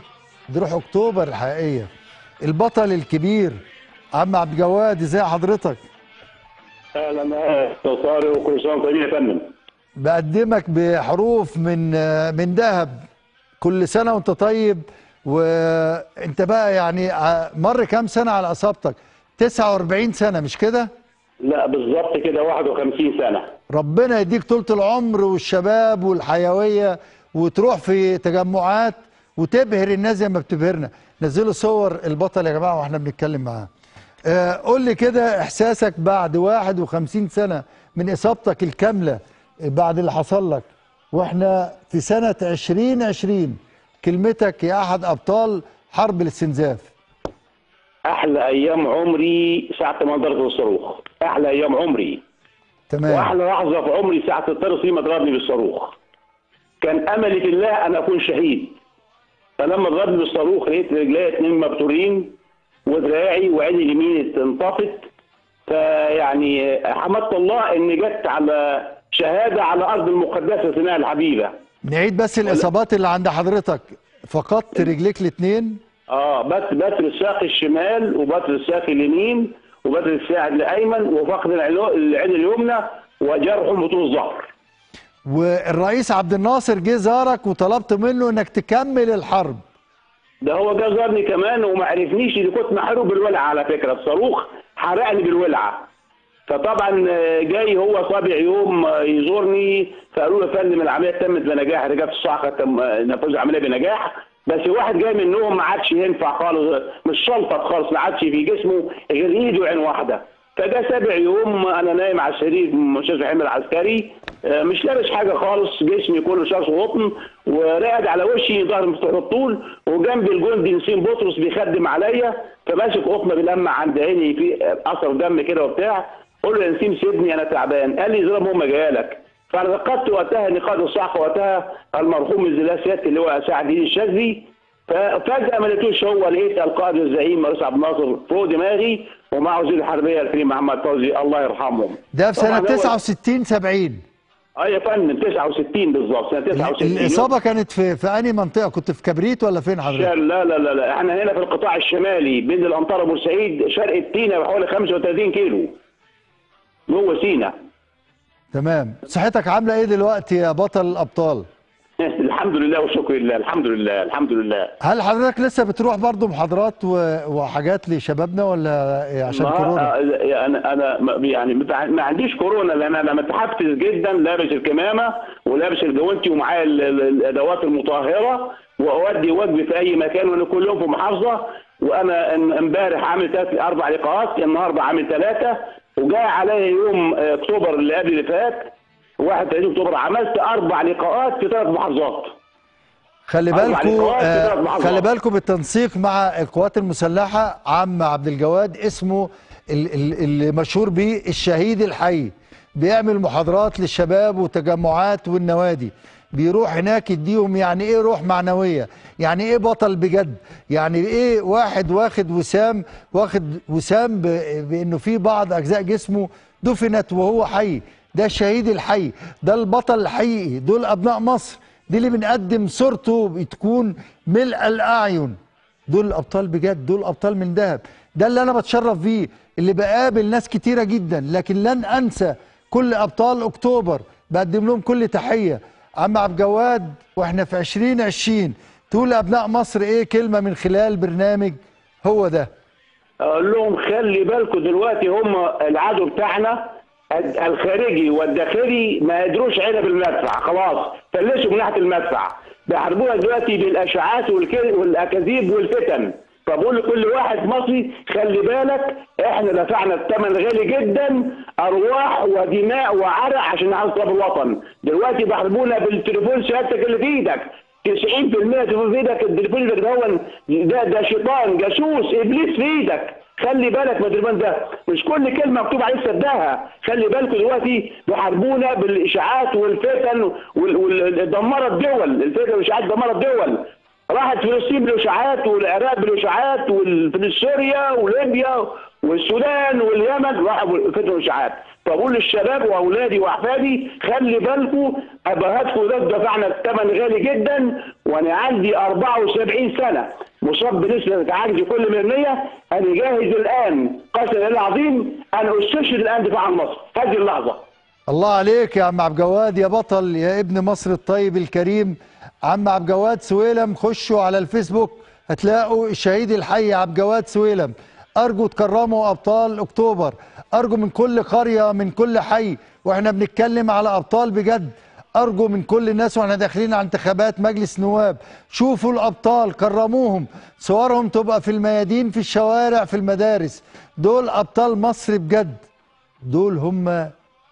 S2: دي روح أكتوبر الحقيقية. البطل الكبير. عم عبد الجواد إزاي حضرتك؟
S7: أهلا أستاذ طارق وكل سنة وأنتم طيبين يا فندم.
S2: بقدمك بحروف من من ذهب كل سنة وأنت طيب وأنت بقى يعني ع- مر كام سنة على أصابتك؟ 49 سنة مش كده؟
S7: لا بالظبط كده 51 سنة.
S2: ربنا يديك طولة العمر والشباب والحيوية وتروح في تجمعات وتبهر الناس زي ما بتبهرنا. نزلوا صور البطل يا جماعة وإحنا بنتكلم معاه آه، قول لي كده إحساسك بعد 51 سنة من إصابتك الكاملة بعد اللي حصل لك وإحنا في سنة 2020 كلمتك يا أحد أبطال حرب الاستنزاف.
S7: أحلى أيام عمري ساعة ما ضربت الصاروخ. أحلى أيام عمري.
S2: تمام.
S7: وأحلى لحظة في عمري ساعة الطرس ما ضربني بالصاروخ. كان أملي في الله أن أكون شهيد. فلما ضربني بالصاروخ لقيت رجلي اتنين مبتورين. ودراعي وعيني اليمين انطفت فيعني حمدت الله إن جت على شهادة على أرض المقدسة سيناء الحبيبة.
S2: نعيد بس الإصابات اللي عند حضرتك. فقدت رجليك الاثنين
S7: آه بس بتر الساق الشمال وبتر الساق اليمين وبتر الساعد الأيمن وفقد العين اليمنى وجرح بطول الظهر.
S2: والرئيس عبد الناصر جه زارك وطلبت منه إنك تكمل الحرب.
S7: ده هو جه زارني كمان وما عرفنيش اللي كنت محروق بالولعه على فكرة الصاروخ حرقني بالولعه فطبعا آه، جاي هو سابع يوم آه، يزورني فقالوا له فندم العملية تمت بنجاح رجعت الصاعقه تم آه، نفذوا العملية بنجاح. بس واحد جاي منهم ما عادش ينفع خالص مش شلطط خالص ما عادش في جسمه غير ايده وعين واحدة. فجاء سابع يوم أنا نايم على السرير مستشفى حمل العسكري. آه، مش لابس حاجة خالص جسمي كله شرش وقطن وراقد على وشي ظهر مفتوح الطول وجنبي الجندي نسيم بطرس بيخدم عليا فماسك قطنه بيلمع عند عيني في اثر دم كده وبتاع. قول له يا نسيم سيبني أنا تعبان. قال لي ضرب أمك جايلك. فأنا فقدت وقتها ان قائد الصعقه وقتها المرحوم الزلال سيادة اللي هو سعد الشاذلي. ففجاه ما لقيتوش هو لقيت القائد الزعيم رئيس عبد الناصر فوق دماغي. ومع وزير الحربيه الكريم محمد فوزي الله يرحمهم.
S2: ده في سنة
S7: طبعاً هو-
S2: 69 70
S7: آه يا فندم 69 بالظبط سنة 69
S2: الإصابة كانت في في أنهي منطقة؟ كنت في كبريت ولا فين حضرتك؟
S7: لا لا لا لا إحنا هنا في القطاع الشمالي بين الانطره وبورسعيد شرق التينة بحوالي 35 كيلو. جوه سينا.
S2: تمام. صحتك عاملة إيه دلوقتي يا بطل الأبطال؟
S7: الحمد لله والشكر لله الحمد لله الحمد لله.
S2: هل حضرتك لسه بتروح برضو محاضرات وحاجات لشبابنا ولا إيه عشان كورونا؟
S7: آه، أنا أنا ما- يعني ما عنديش كورونا لأن أنا متحفز جدا لابس الكمامة ولابس الجوانتي ومعايا ال- ال- الأدوات المطهرة وأودي واجبي في أي مكان وأنا كل يوم في محافظة وأنا إمبارح عامل ثلاث أربع لقاءات النهارده عامل ثلاثة وجاي عليا يوم آه، أكتوبر اللي قبل اللي فات. 31 اكتوبر عملت أربع لقاءات في ثلاث محافظات.
S2: خلي بالكم
S7: محافظات.
S2: خلي بالكم بالتنسيق مع القوات المسلحة عم عبد الجواد اسمه ال- ال- اللي مشهور بيه الشهيد الحي. بيعمل محاضرات للشباب وتجمعات والنوادي. بيروح هناك يديهم يعني إيه روح معنوية؟ يعني إيه بطل بجد؟ يعني إيه واحد واخد وسام واخد وسام بإنه في بعض أجزاء جسمه دفنت وهو حي. ده الشهيد الحي ده البطل الحقيقي دول أبناء مصر. دي اللي بنقدم صورته بتكون ملء الأعين. دول الأبطال بجد دول أبطال من ذهب. ده اللي أنا بتشرف بيه اللي بقابل ناس كتيرة جدا. لكن لن أنسى كل أبطال أكتوبر. بقدم لهم كل تحية. عم عبد الجواد وإحنا في 2020 تقول لابناء مصر إيه؟ كلمة من خلال برنامج هو ده.
S7: أقول لهم خلي بالكم دلوقتي هم العدو بتاعنا. الخارجي والداخلي ما يدروش عينه بالمدفع خلاص. فلسوا من ناحية المدفع. بيحاربونا دلوقتي بالاشاعات والأكاذيب والفتن. فبقول لكل واحد مصري خلي بالك إحنا دفعنا الثمن غالي جدا أرواح ودماء وعرق عشان نحافظ على الوطن دلوقتي بيحاربونا بالتليفون سيادتك اللي في إيدك. 90% تليفون في إيدك التليفون اللي ده ده شيطان جاسوس إبليس في إيدك. خلي بالك التليفون ده مش كل كلمة مكتوب عليه تصدقها خلي بالكم دلوقتي بيحاربونا بالإشاعات والفتن ودمرت دول الفتن والإشاعات دمرت دول راحت فلسطين بالإشاعات والعراق بالإشاعات وسوريا وليبيا والسودان واليمن راحوا فتن والإشاعات. فبقول للشباب وأولادي وأحفادي خلي بالكم ابهاتكم ده دفعنا الثمن غالي جدا وأنا عندي 74 سنة. مصاب بنسبه عجز كل من 100 أنا جاهز الآن قسم الله العظيم أنا أستشهد الآن دفاع عن مصر. هذه اللحظة.
S2: الله عليك يا عم عبد الجواد يا بطل يا ابن مصر الطيب الكريم. عم عبد الجواد سويلم خشوا على الفيسبوك هتلاقوا الشهيد الحي عبد الجواد سويلم. أرجو تكرموا أبطال أكتوبر. أرجو من كل قرية من كل حي. وإحنا بنتكلم على أبطال بجد. أرجو من كل الناس وإحنا داخلين على انتخابات مجلس نواب. شوفوا الأبطال كرموهم. صورهم تبقى في الميادين في الشوارع في المدارس. دول أبطال مصر بجد. دول هم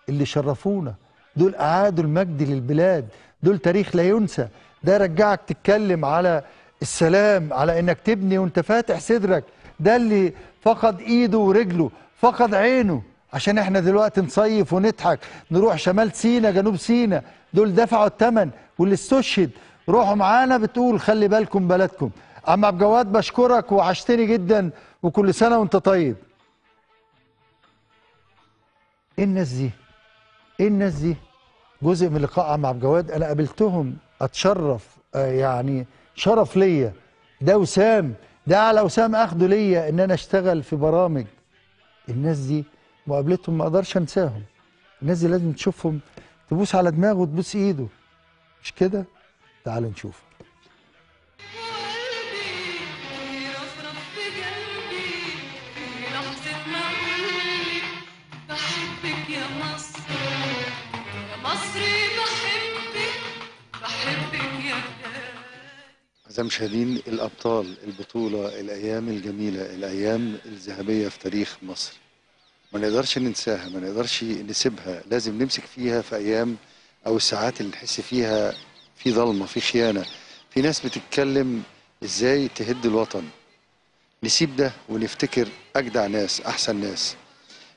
S2: اللي شرفونا. دول أعادوا المجد للبلاد. دول تاريخ لا ينسى. ده يرجعك تتكلم على السلام على إنك تبني وأنت فاتح صدرك. ده اللي فقد ايده ورجله فقد عينه. عشان إحنا دلوقتي نصيف ونضحك نروح شمال سينا جنوب سينا دول دفعوا الثمن واللي استشهد. روحوا معانا بتقول خلي بالكم بلدكم. عم عبد الجواد بشكرك وعشتني جدا وكل سنة وانت طيب. إيه الناس دي؟ إيه الناس دي؟ جزء من لقاء عم عبد الجواد أنا قابلتهم أتشرف آه يعني شرف ليا. ده وسام. ده على وسام أخده ليا إن أنا أشتغل في برامج الناس دي مقابلتهم ما أقدرش أنساهم. الناس دي لازم تشوفهم تبوس على دماغه وتبوس إيده. مش كده؟ تعال نشوف.
S8: أعزائي المشاهدين الأبطال البطولة الأيام الجميلة الأيام الذهبية في تاريخ مصر. ما نقدرش ننساها ما نقدرش نسيبها. لازم نمسك فيها في أيام أو الساعات اللي نحس فيها في ظلمة في خيانة. في ناس بتتكلم إزاي تهد الوطن. نسيب ده ونفتكر أجدع ناس أحسن ناس.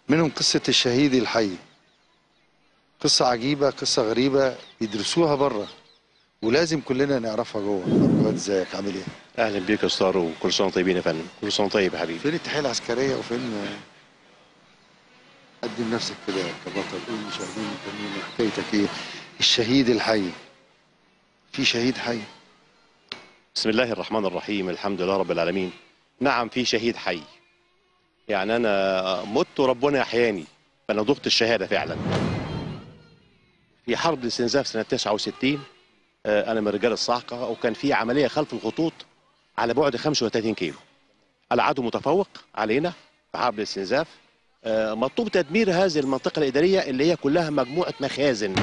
S8: منهم قصة الشهيد الحي. قصة عجيبة قصة غريبة بيدرسوها بره ولازم كلنا نعرفها جوه. أبو إزيك؟ عامل إيه؟
S9: أهلا بيك يا أستاذ وكل سنة طيبين يا فندم. كل سنة طيب يا حبيبي.
S8: فين التحية العسكرية وفين قدم نفسك كده كبطل؟ قول للمشاهدين الكريمين حكايتك إيه؟ الشهيد الحي. في شهيد حي؟
S9: بسم الله الرحمن الرحيم. الحمد لله رب العالمين. نعم في شهيد حي. يعني أنا مت وربنا يحياني فأنا ذقت الشهادة فعلا. في حرب الاستنزاف سنة 69 آه، أنا من رجال الصاعقه وكان في عملية خلف الخطوط على بعد 35 كيلو. العدو متفوق علينا في حرب الاستنزاف. آه، مطلوب تدمير هذه المنطقة الإدارية اللي هي كلها مجموعة مخازن.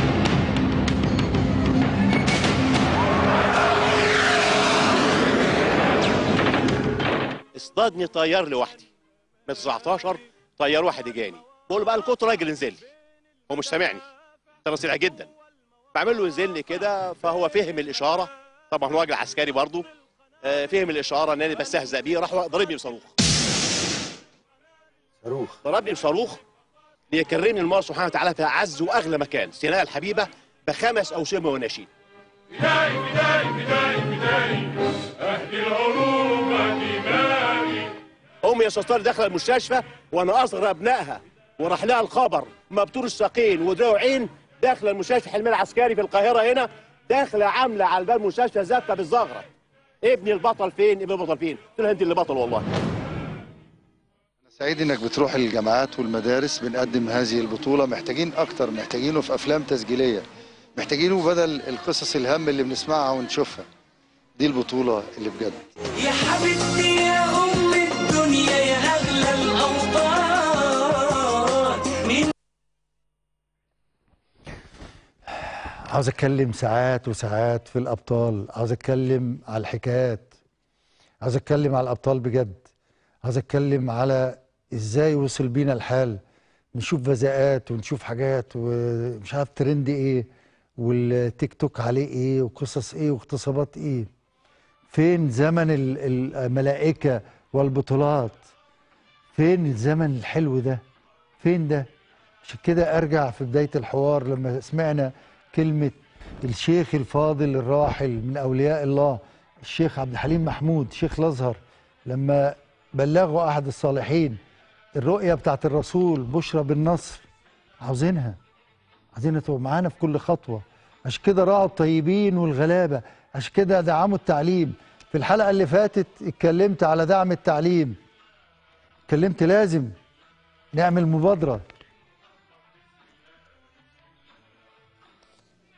S9: اصطادني طيار لوحدي. من 19 طيار واحد إجاني. بقول له بقى الكوت راجل انزل هو مش سامعني. أنا سريع جدا. بعمل له لي كده فهو فهم الإشارة. طبعا هو راجل عسكري برضه. آه، فهم الإشارة إن أنا بستهزأ بيه راح ضربني بصاروخ.
S8: صاروخ.
S9: ضربني بصاروخ. ليكرمني الله سبحانه وتعالى في أعز وأغلى مكان. سيناء الحبيبة بخمس أوسمة ونشيد امي يا سلطان داخله المستشفى وأنا اصغر ابنائها وراح لها الخبر. مبتور الساقين ودراع عين داخله المستشفى حلمي العسكري في القاهرة هنا داخله عاملة على باب المستشفى زفه بالزغرة. ابني البطل فين؟ ابني البطل فين؟ قلت لها أنت اللي بطل والله.
S8: سعيد إنك بتروح الجامعات والمدارس بنقدم هذه البطولة. محتاجين أكتر محتاجينه في أفلام تسجيلية. محتاجينه بدل القصص الهم اللي بنسمعها ونشوفها. دي البطولة اللي بجد.
S10: يا حبيبتي يا
S2: عاوز اتكلم ساعات وساعات في الأبطال عاوز اتكلم على الحكايات عاوز اتكلم على الأبطال بجد عاوز اتكلم على إزاي وصل بينا الحال نشوف فزاءات ونشوف حاجات ومش عارف ترند إيه والتيك توك عليه إيه وقصص إيه واغتصابات إيه فين زمن ال- الملائكة والبطولات فين الزمن الحلو ده فين ده؟ عشان كده ارجع في بداية الحوار لما سمعنا كلمة الشيخ الفاضل الراحل من أولياء الله الشيخ عبد الحليم محمود شيخ الأزهر لما بلغوا أحد الصالحين الرؤية بتاعت الرسول بشرى بالنصر عاوزينها عايزينها تبقى معانا في كل خطوة. عشان كده راعوا الطيبين والغلابة عشان كده دعموا التعليم. في الحلقة اللي فاتت اتكلمت على دعم التعليم. اتكلمت لازم نعمل مبادرة.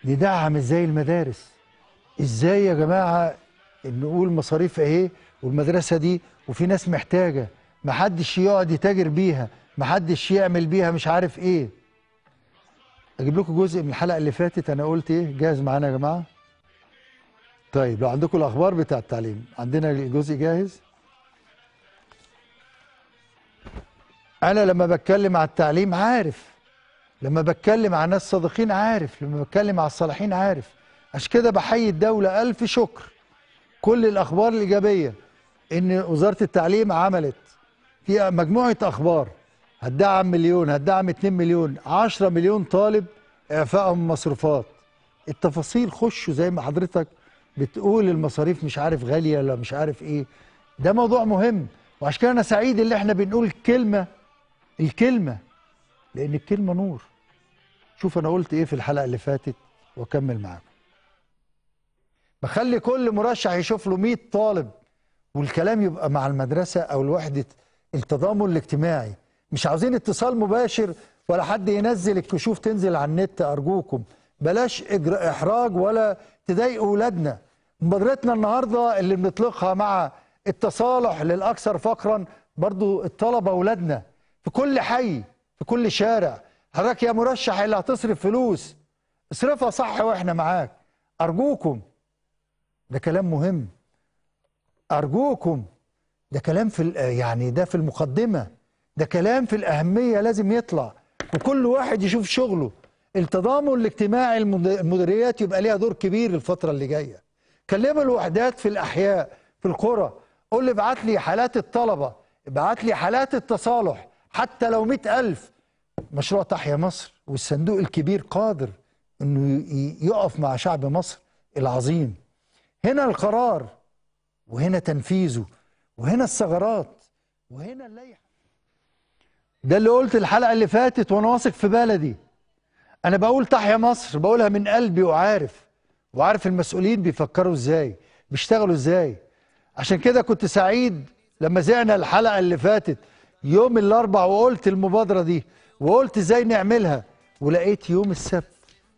S2: ندعم إزاي المدارس؟ إزاي يا جماعة نقول مصاريف اهي والمدرسة دي وفي ناس محتاجة محدش يقعد يتاجر بيها محدش يعمل بيها مش عارف إيه. أجيب لكم جزء من الحلقة اللي فاتت أنا قلت إيه؟ جاهز معانا يا جماعة؟ طيب لو عندكم الأخبار بتاع التعليم عندنا الجزء جاهز؟ أنا لما بتكلم على التعليم عارف لما بتكلم على ناس صادقين عارف لما بتكلم على الصالحين عارف. عشان كده بحيي الدولة ألف شكر. كل الأخبار الإيجابية إن وزارة التعليم عملت في مجموعة أخبار. هتدعم مليون هتدعم 2 مليون 10 مليون طالب اعفائهم مصروفات. التفاصيل خشوا زي ما حضرتك بتقول المصاريف مش عارف غالية ولا مش عارف إيه. ده موضوع مهم. وعشان كده أنا سعيد اللي إحنا بنقول كلمة الكلمة لأن الكلمة نور. شوف أنا قلت إيه في الحلقة اللي فاتت وأكمل معاكم. بخلي كل مرشح يشوف له 100 طالب والكلام يبقى مع المدرسة أو الوحدة التضامن الاجتماعي. مش عاوزين اتصال مباشر ولا حد ينزل الكشوف تنزل على النت أرجوكم. بلاش إحراج ولا تضايقوا أولادنا. مبادرتنا النهارده اللي بنطلقها مع التصالح للأكثر فقرا برضو الطلبة أولادنا. في كل حي في كل شارع حضرتك يا مرشح اللي هتصرف فلوس. اصرفها صح وإحنا معاك. أرجوكم. ده كلام مهم. أرجوكم. ده كلام في يعني ده في المقدمة. ده كلام في الأهمية لازم يطلع. وكل واحد يشوف شغله. التضامن الاجتماعي المد- المديريات يبقى ليها دور كبير الفترة اللي جاية. كلموا الوحدات في الأحياء في القرى. قول لي ابعت لي حالات الطلبة. ابعت لي حالات التصالح. حتى لو مئة ألف. مشروع تحيا مصر والصندوق الكبير قادر إنه يقف مع شعب مصر العظيم. هنا القرار وهنا تنفيذه وهنا الثغرات وهنا الليحة ده اللي قلت الحلقة اللي فاتت وأنا واثق في بلدي. أنا بقول تحيا مصر بقولها من قلبي وعارف وعارف المسؤولين بيفكروا إزاي بيشتغلوا إزاي. عشان كده كنت سعيد لما زعنا الحلقة اللي فاتت يوم الأربع وقلت المبادرة دي. وقلت إزاي نعملها. ولقيت يوم السبت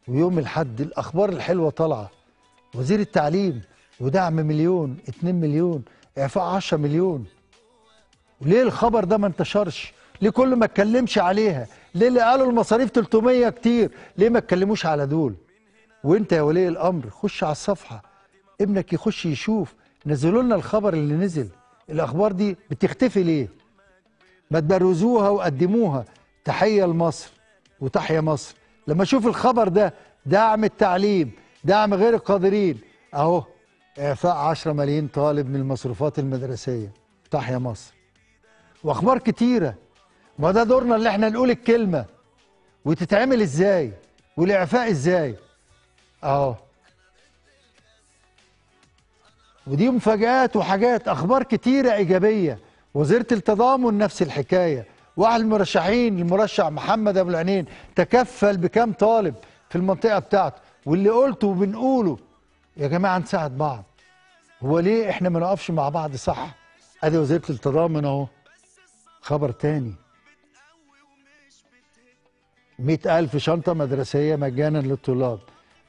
S2: ويوم الحد الأخبار الحلوة طالعة. وزير التعليم ودعم مليون اتنين مليون إعفاء عشرة مليون. وليه الخبر ده ما انتشرش؟ ليه كل ما اتكلمش عليها؟ ليه اللي قالوا المصاريف 300 كتير؟ ليه ما اتكلموش على دول؟ وانت يا ولي الأمر خش على الصفحة. ابنك يخش يشوف. نزلوا لنا الخبر اللي نزل. الأخبار دي بتختفي ليه؟ ما تبرزوها وقدموها. تحية لمصر وتحيا مصر. لما أشوف الخبر ده دعم التعليم دعم غير القادرين. أهو إعفاء 10 ملايين طالب من المصروفات المدرسية. تحيا مصر. وأخبار كتيرة. ما ده دورنا اللي إحنا نقول الكلمة. وتتعمل إزاي؟ والإعفاء إزاي؟ أهو. ودي مفاجآت وحاجات أخبار كتيرة إيجابية. وزيرة التضامن نفس الحكاية. واحد المرشحين المرشح محمد أبو العينين تكفل بكام طالب في المنطقة بتاعته. واللي قلته وبنقوله يا جماعة نساعد بعض. هو ليه إحنا ما نقفش مع بعض صح؟ أدي وزيرة التضامن أهو. خبر تاني. مئة ألف شنطة مدرسية مجانا للطلاب.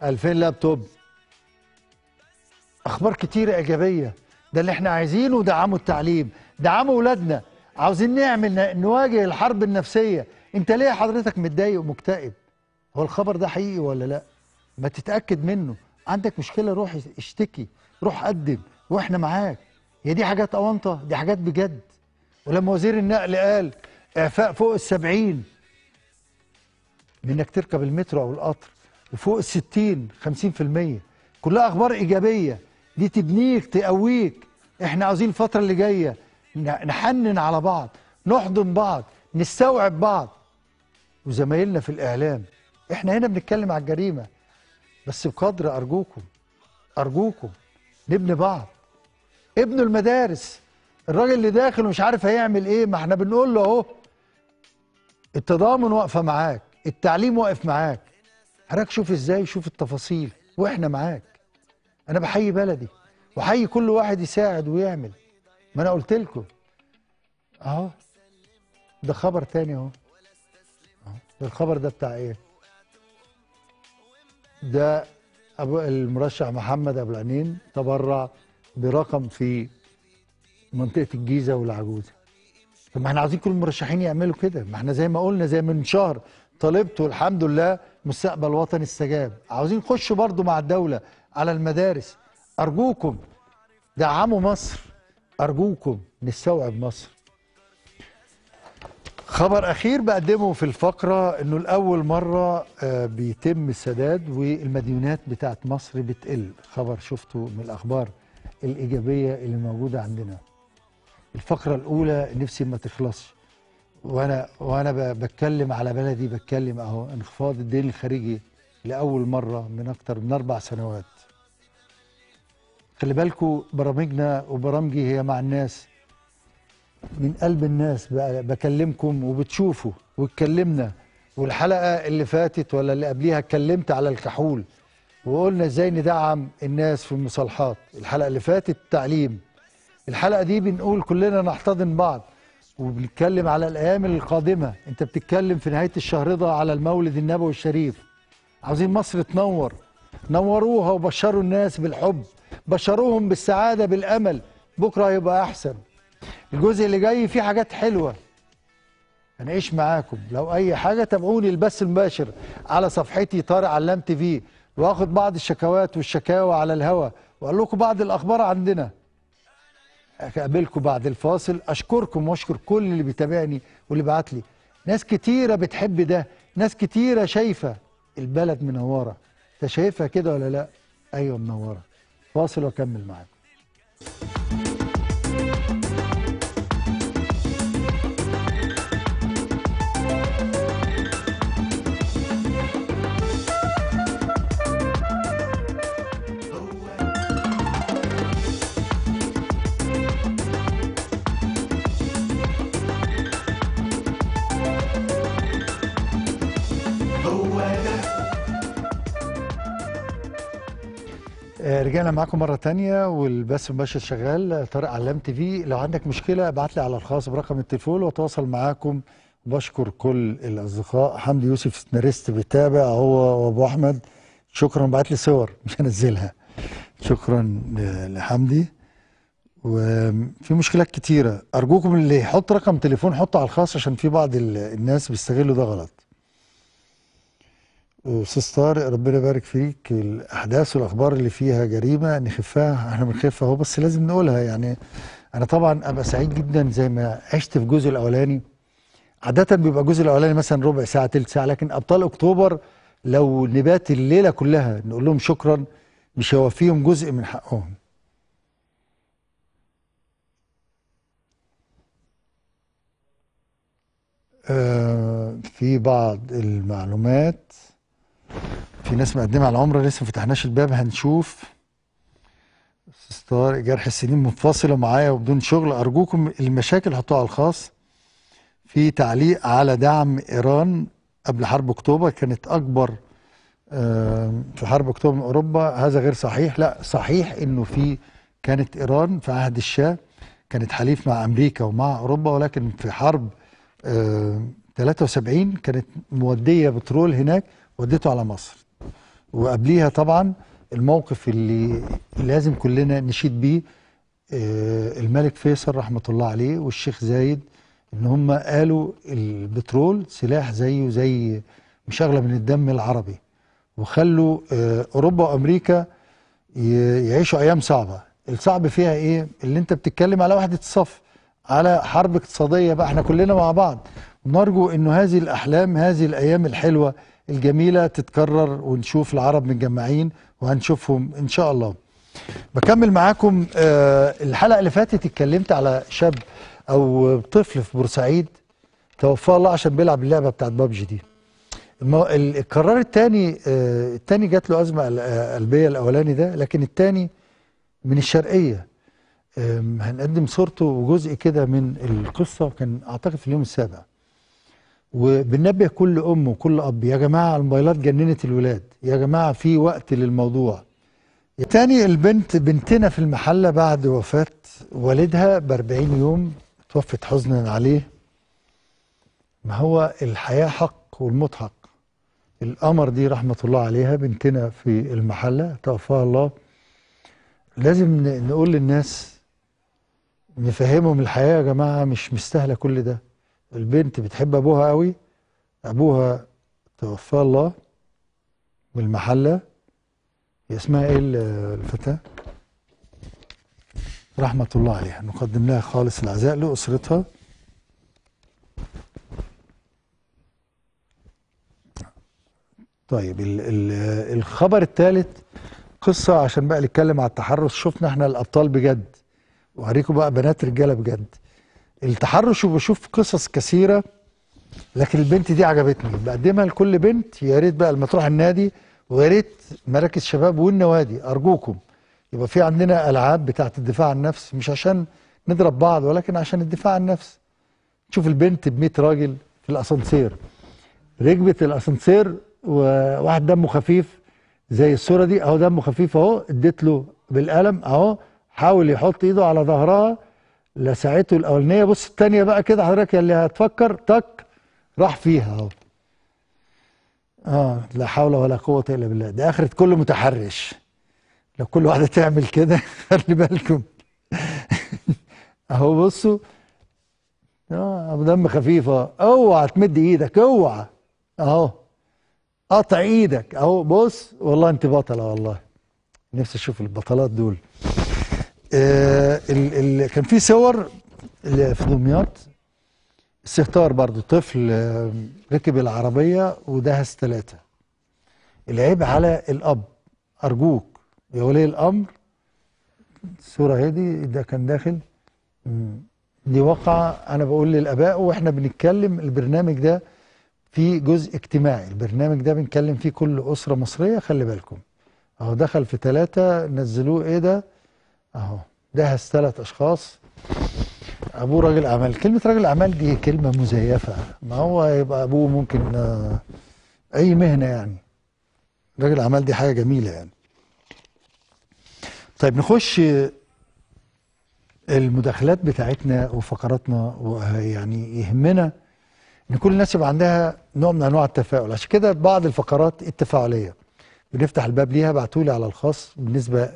S2: ألفين لابتوب. أخبار كتيرة إيجابية. ده اللي إحنا عايزينه دعموا التعليم دعموا ولادنا. عاوزين نعمل نواجه الحرب النفسية. انت ليه حضرتك متضايق ومكتئب؟ هو الخبر ده حقيقي ولا لا؟ ما تتأكد منه. عندك مشكلة روح اشتكي روح قدم وإحنا معاك. هي دي حاجات أونطة دي حاجات بجد. ولما وزير النقل قال إعفاء فوق السبعين من إنك تركب المترو أو القطر وفوق الستين خمسين في المية. كلها أخبار إيجابية. دي تبنيك تقويك. إحنا عاوزين الفترة اللي جاية ن- نحنن على بعض نحضن بعض نستوعب بعض. وزمايلنا في الإعلام إحنا هنا بنتكلم على الجريمة بس بقدر أرجوكم أرجوكم نبني بعض. ابنوا المدارس الراجل اللي داخل ومش عارف هيعمل إيه ما إحنا بنقول له أهو التضامن واقفة معاك التعليم واقف معاك. حضرتك شوف إزاي شوف التفاصيل وإحنا معاك. أنا بحيي بلدي وحيي كل واحد يساعد ويعمل. ما أنا قلت لكم. أهو. ده خبر تاني أهو. ده الخبر ده بتاع إيه؟ ده أبو المرشح محمد أبو العنين تبرع برقم في منطقة الجيزة والعجوزة. طب ما إحنا عاوزين كل المرشحين يعملوا كده. ما إحنا زي ما قلنا زي من شهر طالبتوا الحمد لله مستقبل وطني استجاب. عاوزين نخش برضو مع الدولة على المدارس. أرجوكم دعموا مصر. أرجوكم نستوعب مصر. خبر أخير بقدمه في الفقرة إنه لأول مرة آه، بيتم السداد والمديونات بتاعت مصر بتقل. خبر شفته من الأخبار الإيجابية اللي موجودة عندنا. الفقرة الأولى نفسي ما تخلصش. وأنا وأنا بتكلم على بلدي بتكلم أهو انخفاض الدين الخارجي لأول مرة من أكتر من أربع سنوات. خلي بالكوا برامجنا وبرامجي هي مع الناس. من قلب الناس بكلمكم وبتشوفوا واتكلمنا. والحلقة اللي فاتت ولا اللي قبليها اتكلمت على الكحول. وقلنا إزاي ندعم الناس في المصالحات. الحلقة اللي فاتت تعليم. الحلقة دي بنقول كلنا نحتضن بعض. وبنتكلم على الأيام القادمة. أنت بتتكلم في نهاية الشهر ده على المولد النبوي الشريف. عاوزين مصر تنور. نوروها وبشروا الناس بالحب. بشروهم بالسعادة بالأمل بكرة هيبقى أحسن. الجزء اللي جاي فيه حاجات حلوة. هنعيش معاكم. لو أي حاجة تابعوني البث المباشر على صفحتي طارق علام تي في واخد بعض الشكوات والشكاوى على الهوا وأقول لكم بعض الأخبار عندنا. أقابلكم بعد الفاصل. أشكركم وأشكر كل اللي بيتابعني واللي بعت لي. ناس كتيرة بتحب ده ناس كتيرة شايفة البلد منوره أنت شايفها كده ولا لأ؟ أيوه منوره فاصل وأكمل معاكم. رجعنا معاكم مرة تانية والبث المباشر شغال آه، طارق علام تي في. لو عندك مشكلة ابعت لي على الخاص برقم التليفون واتواصل معاكم. بشكر كل الأصدقاء. حمدي يوسف سناريست بيتابع هو وأبو أحمد. شكرا. بعت لي صور مش هنزلها. شكرا ل- لحمدي. وفي مشكلات كتيرة. أرجوكم اللي يحط رقم تليفون حطه على الخاص عشان في بعض ال- الناس بيستغلوا ده غلط. أستاذ طارق ربنا يبارك فيك. الأحداث والأخبار اللي فيها جريمة نخفها إحنا بنخفها أهو بس لازم نقولها. يعني أنا طبعا أبقى سعيد جدا زي ما عشت في الجزء الأولاني. عادة بيبقى الجزء الأولاني مثلا ربع ساعة تلت ساعة لكن أبطال أكتوبر لو نبات الليلة كلها نقول لهم شكرا مش هيوفيهم جزء من حقهم. آه في بعض المعلومات. في ناس مقدمة على العمرة لسه ما فتحناش الباب هنشوف. طارق جرح السنين منفصلة معايا وبدون شغل. أرجوكم المشاكل حطوها على الخاص. في تعليق على دعم إيران قبل حرب أكتوبر كانت أكبر آه، في حرب أكتوبر من أوروبا. هذا غير صحيح. لا صحيح إنه في كانت إيران في عهد الشاه كانت حليف مع أمريكا ومع أوروبا ولكن في حرب آه، 73 كانت مودية بترول هناك وديته على مصر. وقبليها طبعا الموقف اللي لازم كلنا نشيد بيه آه، الملك فيصل رحمة الله عليه والشيخ زايد إن هم قالوا البترول سلاح زيه زي مش أغلى من الدم العربي وخلوا آه، أوروبا وأمريكا يعيشوا أيام صعبة. الصعب فيها إيه؟ اللي أنت بتتكلم على وحدة الصف على حرب اقتصادية بقى إحنا كلنا مع بعض. ونرجو إنه هذه الأحلام هذه الأيام الحلوة الجميلة تتكرر ونشوف العرب متجمعين وهنشوفهم إن شاء الله. بكمل معاكم آه، الحلقة اللي فاتت اتكلمت على شاب أو طفل في بورسعيد توفاه الله عشان بيلعب اللعبة بتاعت بابجي دي. القرار الثاني الثاني جات له أزمة آه، قلبية الأولاني ده لكن الثاني من الشرقية. هنقدم صورته وجزء كده من القصة كان أعتقد في اليوم السابع. وبننبه كل أم وكل أب يا جماعة الموبايلات جننت الولاد يا جماعة في وقت للموضوع. تاني البنت بنتنا في المحلة بعد وفاة والدها ب 40 يوم توفت حزنا عليه. ما هو الحياة حق والموت حق. القمر دي رحمة الله عليها بنتنا في المحلة توفاها الله. لازم نقول للناس نفهمهم الحياة يا جماعة مش مستاهلة كل ده. البنت بتحب أبوها قوي أبوها توفاه الله بالمحلة هي اسمها إيه ال- الفتاة؟ رحمة الله عليها. نقدم لها خالص العزاء لأسرتها. طيب ال ال الخبر الثالث قصة عشان بقى نتكلم على التحرش. شفنا إحنا الأبطال بجد. وهوريكم بقى بنات رجالة بجد. التحرش وبشوف قصص كثيرة لكن البنت دي عجبتني. بقدمها لكل بنت يا ريت بقى لما تروح النادي ويا ريت مراكز شباب والنوادي أرجوكم يبقى في عندنا ألعاب بتاعة الدفاع عن النفس مش عشان نضرب بعض ولكن عشان الدفاع عن النفس. تشوف البنت ب 100 راجل في الأسانسير. ركبت الأسانسير وواحد دمه خفيف زي الصورة دي أهو دمه خفيف أهو اديت له بالقلم أهو حاول يحط إيده على ظهرها لساعته الأولانية. بص الثانية بقى كده حضرتك اللي هتفكر تك راح فيها أهو. آه لا حول ولا قوة إلا بالله. ده آخرة كل متحرش. لو كل واحدة تعمل كده خلي بالكم. أهو بصوا. آه دم خفيف اهو أوعى تمد إيدك أوعى. أهو. قطع إيدك. أهو بص والله أنت بطلة والله. نفسي أشوف البطلات دول. آه ال ال كان في صور في دمياط. استهتار برضو طفل آه، ركب العربية ودهس ثلاثة العيب على الأب أرجوك يا ولي الأمر. الصورة هذه ده كان داخل. دي واقعة. أنا بقول للآباء وإحنا بنتكلم البرنامج ده فيه جزء اجتماعي. البرنامج ده بنتكلم فيه كل أسرة مصرية خلي بالكم. أهو دخل في ثلاثة نزلوه إيه ده؟ أهو. دهس ثلاث أشخاص. أبوه راجل أعمال. كلمة راجل أعمال دي كلمة مزيفة. ما هو يبقى أبوه ممكن آه، أي مهنة يعني. راجل أعمال دي حاجة جميلة يعني. طيب نخش المداخلات بتاعتنا وفقراتنا ويعني يهمنا إن كل الناس يبقى عندها نوع من أنواع التفاؤل عشان كده بعض الفقرات التفاعلية. بنفتح الباب ليها ابعتوا لي على الخاص بالنسبة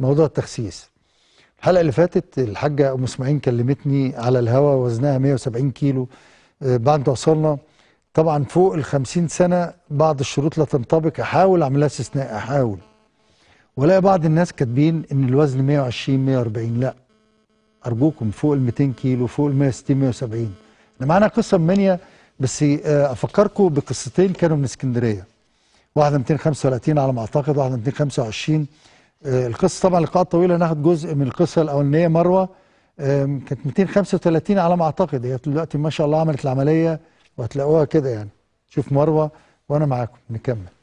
S2: للموضوع التخسيس. الحلقة اللي فاتت الحاجة أم إسماعيل كلمتني على الهوا وزنها 170 كيلو آه، بعد ما وصلنا. طبعا فوق ال 50 سنة بعض الشروط لا تنطبق أحاول اعمل لها استثناء أحاول. ولاقي بعض الناس كاتبين إن الوزن 120 140 لأ. أرجوكم فوق ال 200 كيلو فوق ال 160 170 إحنا معانا قصة من منيا بس آه، أفكركم بقصتين كانوا من اسكندرية. واحدة 235 على ما أعتقد واحدة 225 آه، القصة طبعا لقاءات طويلة ناخد جزء من القصة الأولانية مروة. كانت 235 على ما أعتقد. هي دلوقتي ما شاء الله عملت العملية وهتلاقوها كده يعني. شوف مروة وأنا معاكم نكمل.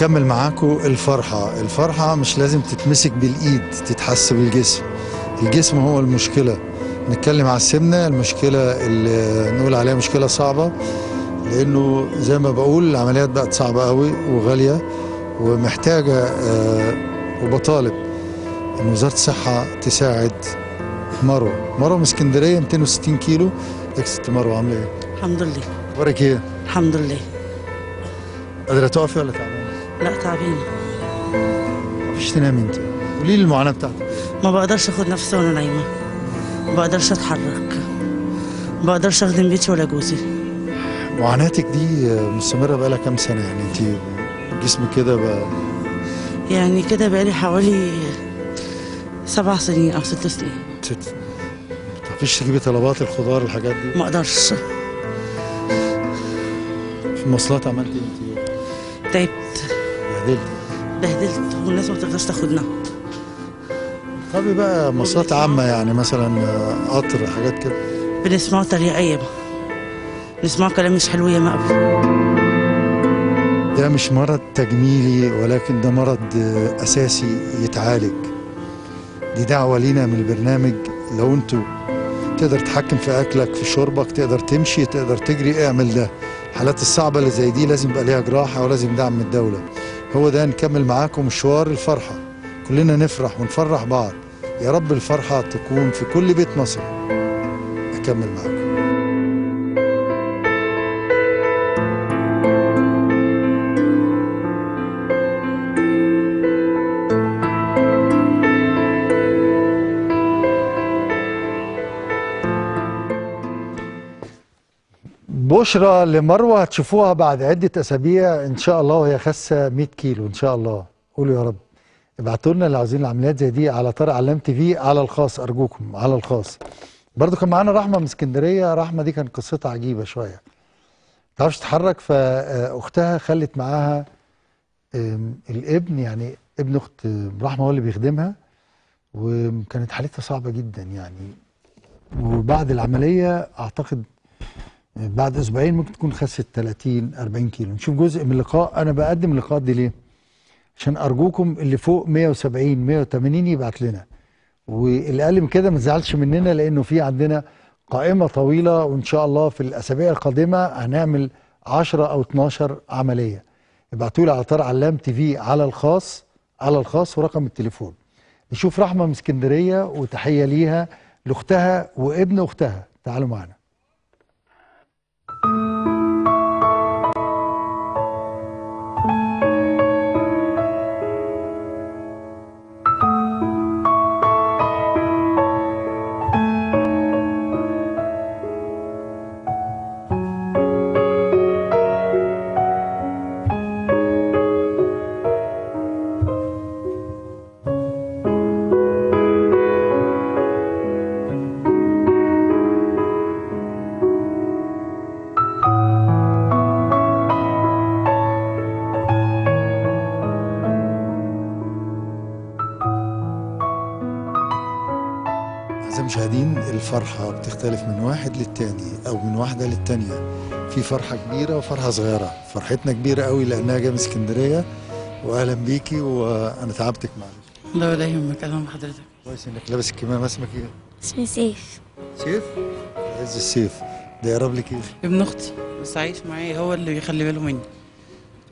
S2: كمل معاكم الفرحة. الفرحة مش لازم تتمسك بالإيد تتحس بالجسم. الجسم هو المشكلة. نتكلم على السمنة المشكلة اللي نقول عليها مشكلة صعبة لأنه زي ما بقول العمليات بقت صعبة قوي وغالية ومحتاجة آه، وبطالب. إن وزارة الصحة تساعد مروة مروة من اسكندرية 260 كيلو. يا ست مروة عاملة إيه؟
S11: الحمد لله.
S2: أخبارك إيه؟
S11: الحمد لله.
S2: قادرة تقفي ولا تعبانة؟
S11: لا تعبانه
S2: مفيش تنامي أنت قولي لي المعاناة بتاعتك.
S11: ما بقدرش أخد نفسي وأنا نايمة. ما بقدرش أتحرك. ما بقدرش أخدم بيتي ولا جوزي.
S2: معاناتك دي مستمرة بقالها كام سنة؟ يعني انت جسمك كده بقى
S11: يعني كده بقالي حوالي سبع سنين أو ست سنين.
S2: ست. مفيش تجيبي طلبات الخضار الحاجات دي؟
S11: ما أقدرش.
S2: في المواصلات عملتي انت
S11: تعبت
S2: بهدلت
S11: بهدلت والناس ما بتقدرش تاخدنا
S2: طب بقى مواصلات عامة يعني مثلا قطر حاجات كده.
S11: بنسمعوا تريقة ياما كلام مش حلو ياما قوي
S2: ده مش مرض تجميلي ولكن ده مرض أساسي يتعالج. دي دعوة لينا من البرنامج. لو أنتوا تقدر تتحكم في أكلك في شربك تقدر تمشي تقدر تجري اعمل ده. الحالات الصعبة اللي زي دي لازم يبقى ليها جراحة ولازم دعم من الدولة. هو ده نكمل معاكم مشوار الفرحة. كلنا نفرح ونفرح بعض. يا رب الفرحة تكون في كل بيت مصري. أكمل معاكم. بشرى لمروة هتشوفوها بعد عدة أسابيع إن شاء الله وهي خاسة 100 كيلو إن شاء الله. قولوا يا رب. ابعتوا لنا اللي عاوزين العمليات زي دي على طارق علام تي في على الخاص. أرجوكم على الخاص. برضو كان معانا رحمة من اسكندرية. رحمة دي كان قصتها عجيبة شوية. تعرفش تتحرك؟ فأختها خلت معاها الابن يعني ابن أخت رحمة هو اللي بيخدمها وكانت حالتها صعبة جدا يعني. وبعد العملية أعتقد بعد أسبوعين ممكن تكون خست 30 40 كيلو. نشوف جزء من اللقاء. أنا بقدم اللقاءات دي ليه؟ عشان أرجوكم اللي فوق 170 180 يبعت لنا. واللي أقل من كده ما تزعلش مننا لأنه في عندنا قائمة طويلة وإن شاء الله في الأسابيع القادمة هنعمل 10 أو 12 عملية. ابعتوا لي على طار علام تي في على الخاص على الخاص ورقم التليفون. نشوف رحمة من اسكندرية وتحية ليها لأختها وابن أختها. تعالوا معنا. من واحد للتاني أو من واحدة للتانية. في فرحة كبيرة وفرحة صغيرة. فرحتنا كبيرة قوي لأنها جاية من اسكندرية. وأهلا بيكي وأنا تعبتك معلش.
S11: لا ولا يهمك أهلا بحضرتك.
S2: كويس إنك لابس الكمامة. اسمك إيه؟
S12: اسمي سيف.
S2: سيف؟ عز السيف. ده يقرب لك إيه؟
S11: ابن أختي. بس عايش معايا هو اللي بيخلي باله مني.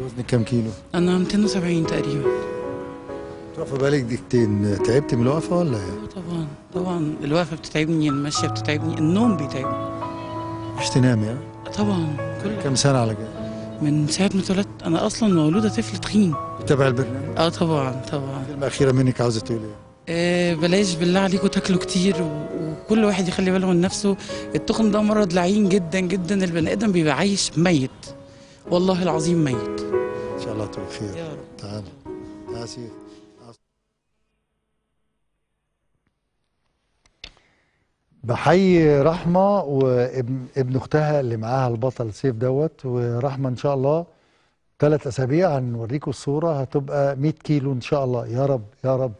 S2: وزنك كام كيلو؟
S11: أنا 270 تقريبا.
S2: واقفة بقالك دقيقتين تعبت من الوقفة ولا إيه؟
S11: طبعا طبعا. الوقفة بتتعبني المشيه بتتعبني النوم بيتعبني.
S2: مش تنامي ها؟
S11: طبعا كل
S2: كام سنة على كده؟
S11: من ساعة ما اتولدت أنا أصلا مولودة طفل تخين.
S2: بتابع البرنامج؟
S11: آه طبعا طبعا.
S2: كلمة أخيرة منك عاوزة تقول إيه؟
S11: آه بلاش بالله عليكم تاكلوا كتير وكل واحد يخلي باله من نفسه. التخن ده مرض لعين جدا جدا البني آدم بيبقى عايش ميت. والله العظيم ميت.
S2: إن شاء الله تبقى خير.
S11: يا رب.
S2: تعال تعال سيف بحيي رحمة وابن ابن أختها اللي معاها البطل سيف دوت ورحمة إن شاء الله. ثلاث أسابيع هنوريكم الصورة هتبقى 100 كيلو إن شاء الله. يا رب يا رب.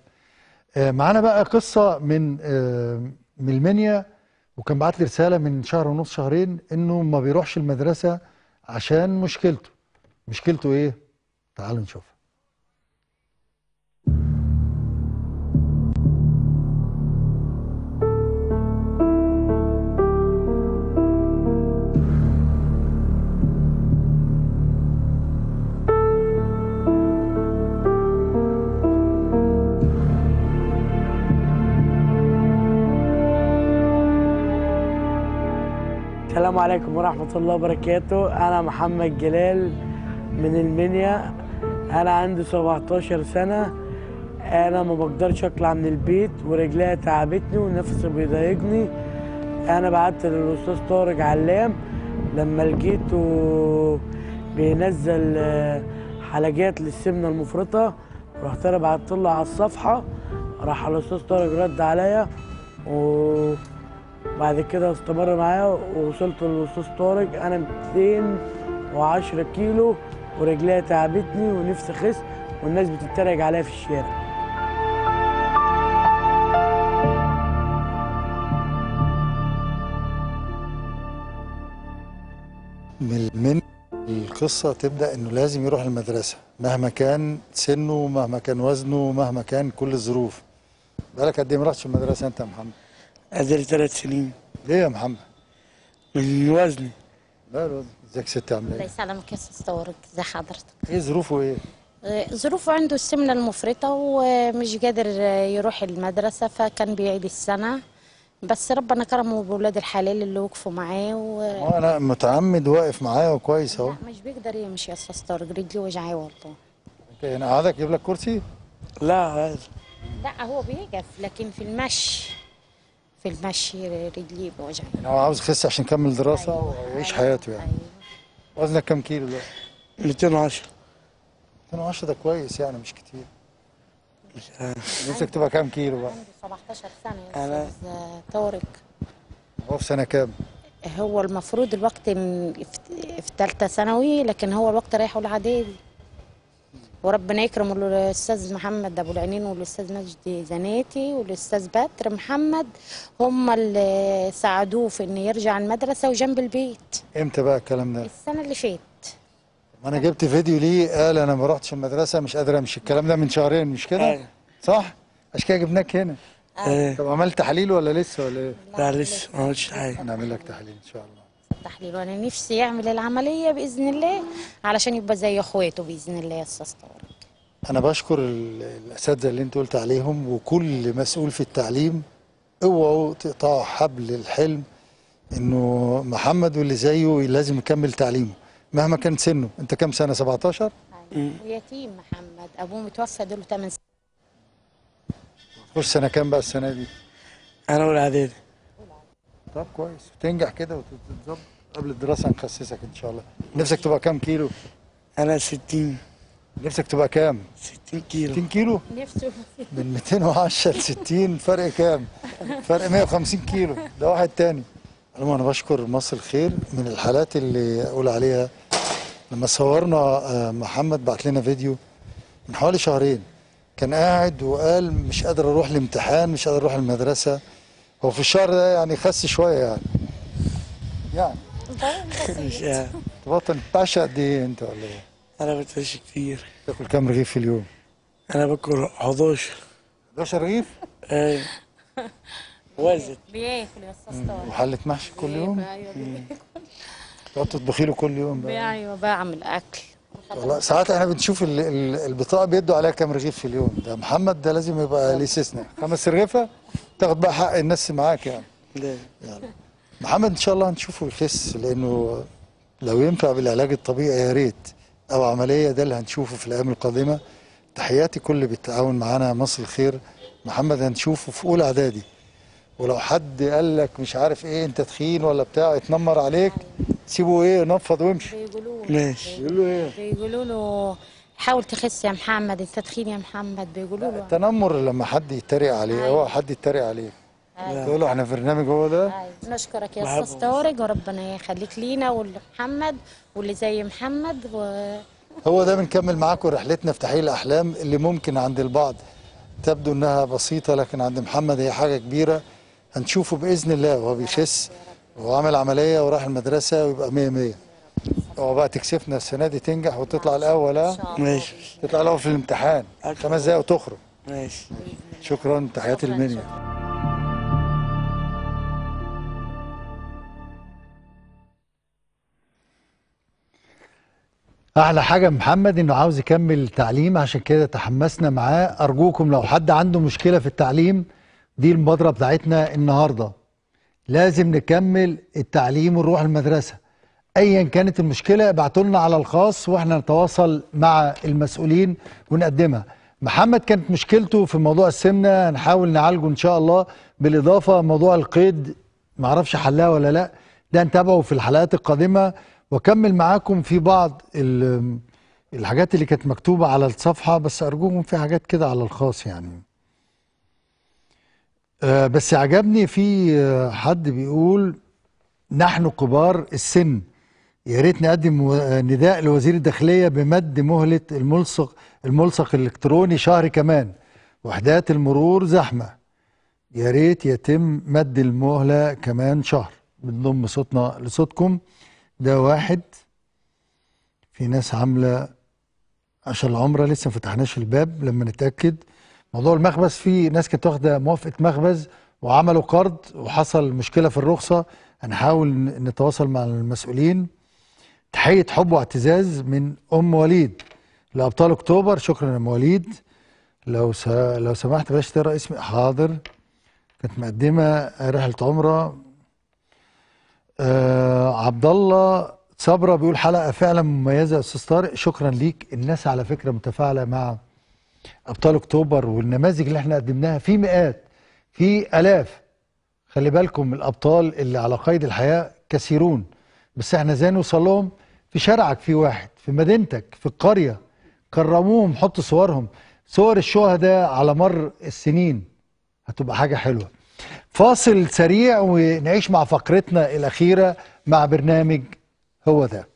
S2: آه، معانا بقى قصة من آه، من المنيا وكان بعت لي رسالة من شهر ونص شهرين إنه ما بيروحش المدرسة عشان مشكلته. مشكلته إيه؟ تعالوا نشوف.
S13: السلام عليكم ورحمة الله وبركاته. أنا محمد جلال من المنيا. أنا عندي 17 سنة. أنا ما بقدرش أطلع من البيت ورجليا تعبتني ونفسي بيضايقني. أنا بعت للأستاذ طارق علام. لما لقيته بينزل آه، حلقات للسمنة المفرطة رحت أنا بعت له على الصفحة. راح الأستاذ طارق رد عليا و بعد كده استمر معايا ووصلت للأستاذ طارق. أنا 210 كيلو ورجليا تعبتني ونفسي اخس والناس بتتريق عليا في الشارع.
S2: من من القصة تبدأ إنه لازم يروح المدرسة مهما كان سنه مهما كان وزنه مهما كان كل الظروف. بقالك قد إيه ما رحتش المدرسة أنت يا محمد؟
S13: ادري ثلاث سنين
S2: ليه يا محمد؟
S13: من وزني
S2: لا الوزن إزيك ست عاملة إيه؟
S12: ليس على مكياس استورك زي حضرتك
S2: إيه ظروفه إيه؟
S12: آه، ظروفه عنده السمنة المفرطة ومش قادر يروح المدرسة فكان بيعيد السنة بس ربنا كرمه بولاد الحلال اللي وقفوا معاه و...
S2: أنا متعمد واقف معايا وكويس أهو
S12: مش بيقدر يمشي يا أستاذ طارق رجلي وجعاه والله
S2: أوكي، أنا قاعدك أجيب لك كرسي؟
S13: لا
S12: لا هو بيقف لكن في المشي في المشي رجلي بوجعني
S2: يعني هو عاوز يخس عشان يكمل دراسة ويعيش حياته يعني. وزنك كام كيلو دلوقتي؟
S13: 210
S2: 210 ده كويس يعني مش كتير. نفسك تبقى كام كيلو بقى؟
S12: 17 سنة يا
S13: أنا-
S12: أستاذ طارق.
S2: هو في سنة كام؟
S12: هو المفروض الوقت في- في ثالثه ثانوي لكن هو الوقت رايح الاعدادي وربنا يكرم الأستاذ محمد أبو العينين والأستاذ مجدي زناتي والأستاذ بدر محمد هم اللي ساعدوه في إنه يرجع المدرسة وجنب البيت
S2: إمتى بقى الكلام ده؟
S12: السنة اللي فاتت
S2: ما أنا جبت فيديو ليه قال أنا ما رحتش المدرسة مش قادر أمشي الكلام ده من شهرين مش كده؟
S13: أيوة.
S2: صح؟ عشان كده جبناك هنا
S13: إيه
S2: طب عملت تحاليل ولا لسه ولا إيه؟
S13: لا لسه ما عملتش حاجة
S2: هنعمل لك تحاليل إن شاء الله
S12: تحليل وأنا نفسي يعمل العملية بإذن الله علشان يبقى زي أخواته بإذن الله يا أستاذ طارق.
S2: أنا بشكر ال- الأساتذة اللي أنت قلت عليهم وكل مسؤول في التعليم اوعوا تقطعوا حبل الحلم إنه محمد واللي زيه لازم يكمل تعليمه مهما كان سنه. أنت كام سنة؟ 17
S12: ويتيم محمد. أبوه متوفى دول 8 سنين.
S2: تخش سنة كام بقى السنة دي؟
S13: أنا اول إعدادي.
S2: طب كويس. تنجح كده وتتظبط قبل الدراسة نخسسك إن شاء الله. نفسك تبقى كام كيلو؟
S13: أنا 60
S2: نفسك تبقى كام؟
S13: 60 كيلو.
S2: 60 كيلو؟
S12: نفسه.
S2: من 210 ل 60 فرق كام؟ فرق 150 كيلو. ده واحد تاني. المهم أنا بشكر مصر الخير من الحالات اللي أقول عليها. لما صورنا آه، محمد بعت لنا فيديو من حوالي شهرين كان قاعد وقال مش قادر أروح الامتحان مش قادر أروح المدرسة. هو في الشهر ده يعني خس شوية يعني. يعني.
S13: مش عارف.
S2: تبطل تتعشى قد إيه أنت ولا إيه؟
S13: أنا بتمشي كتير.
S2: تاكل كام رغيف في اليوم؟
S13: أنا باكل 11
S2: 11 رغيف؟
S13: إيه وزن.
S12: بياكل يا أستاذ. طارق
S2: وحلة محشي كل يوم؟
S12: أيوه بياكل.
S2: تقعد تطبخي له كل يوم بقى.
S12: أيوه بعمل أكل.
S2: والله ساعات إحنا بنشوف ال- ال- البطاقة بيدوا عليها كام رغيف في اليوم. ده محمد ده لازم يبقى ليه استثناء. خمس رغيفة؟ تاخد بقى حق الناس معاك يعني.
S13: ده
S2: محمد إن شاء الله هنشوفه يخس لأنه لو ينفع بالعلاج الطبيعي يا ريت. أو عملية ده اللي هنشوفه في الأيام القادمة. تحياتي كل اللي بيتعاون معانا مصر الخير. محمد هنشوفه في أولى إعدادي. ولو حد قال لك مش عارف إيه أنت تخين ولا بتاع يتنمر عليك سيبه إيه نفض وامشي
S12: بيقولوا
S13: ماشي.
S2: يقول له إيه؟
S12: بيقولوا له حاول تخس يا محمد انت تخين يا محمد بيقولوا له.
S2: التنمر لما حد يتريق عليه هو حد يتريق عليه. تقول له إحنا في برنامج هو ده؟
S12: أيوة. نشكرك يا. أستاذ طارق وربنا يخليك لينا ولمحمد واللي زي محمد و...
S2: هو ده بنكمل معاكم رحلتنا في تحقيق الأحلام اللي ممكن عند البعض. تبدو إنها بسيطة لكن عند محمد هي حاجة كبيرة. هنشوفه بإذن الله وهو بيخس وعمل عملية وراح المدرسة ويبقى 100 100 هو بقى تكسفنا السنة دي تنجح وتطلع الأول ها
S13: ماشي.
S2: تطلع الأول في الامتحان. خمس دقايق وتخرج.
S13: ماشي.
S2: شكرا تحياتي المنيا أحلى حاجة محمد إنه عاوز يكمل تعليم عشان كده تحمسنا معاه. أرجوكم لو حد عنده مشكلة في التعليم دي المبادرة بتاعتنا النهارده. لازم نكمل التعليم ونروح المدرسة. ايا كانت المشكلة ابعتوا لنا على الخاص وإحنا نتواصل مع المسؤولين ونقدمها. محمد كانت مشكلته في موضوع السمنة هنحاول نعالجه إن شاء الله. بالإضافة موضوع القيد معرفش حلها ولا لأ ده نتابعه في الحلقات القادمة. وأكمل معاكم في بعض ال- الحاجات اللي كانت مكتوبة على الصفحة بس أرجوكم في حاجات كده على الخاص يعني. آه، بس عجبني في آه، حد بيقول نحن كبار السن. يا ريت نقدم نداء لوزير الداخلية بمد مهلة الملصق الملصق الإلكتروني شهر كمان وحدات المرور زحمة. يا ريت يتم مد المهلة كمان شهر. بنضم صوتنا لصوتكم. ده واحد. في ناس عاملة عشان العمرة لسه ما فتحناش الباب لما نتأكد. موضوع المخبز في ناس كانت واخدة موافقة مخبز وعملوا قرض وحصل مشكلة في الرخصة. هنحاول نتواصل مع المسؤولين. تحية حب واعتزاز من أم وليد لأبطال أكتوبر. شكرا يا أم وليد. لو س... لو سمحت بلاش تقرأ اسمي. حاضر. كانت مقدمة رحلة عمرة. آه عبد الله صبرا بيقول حلقة فعلا مميزة يا أستاذ طارق. شكرا ليك. الناس على فكرة متفاعلة مع أبطال أكتوبر والنماذج اللي إحنا قدمناها. في مئات في آلاف. خلي بالكم الأبطال اللي على قيد الحياة كثيرون. بس إحنا إزاي نوصل لهم؟ في شارعك في واحد في مدينتك في القرية. كرموهم حط صورهم. صور الشهداء على مر السنين. هتبقى حاجة حلوة. فاصل سريع ونعيش مع فقرتنا الأخيرة مع برنامج هو ده.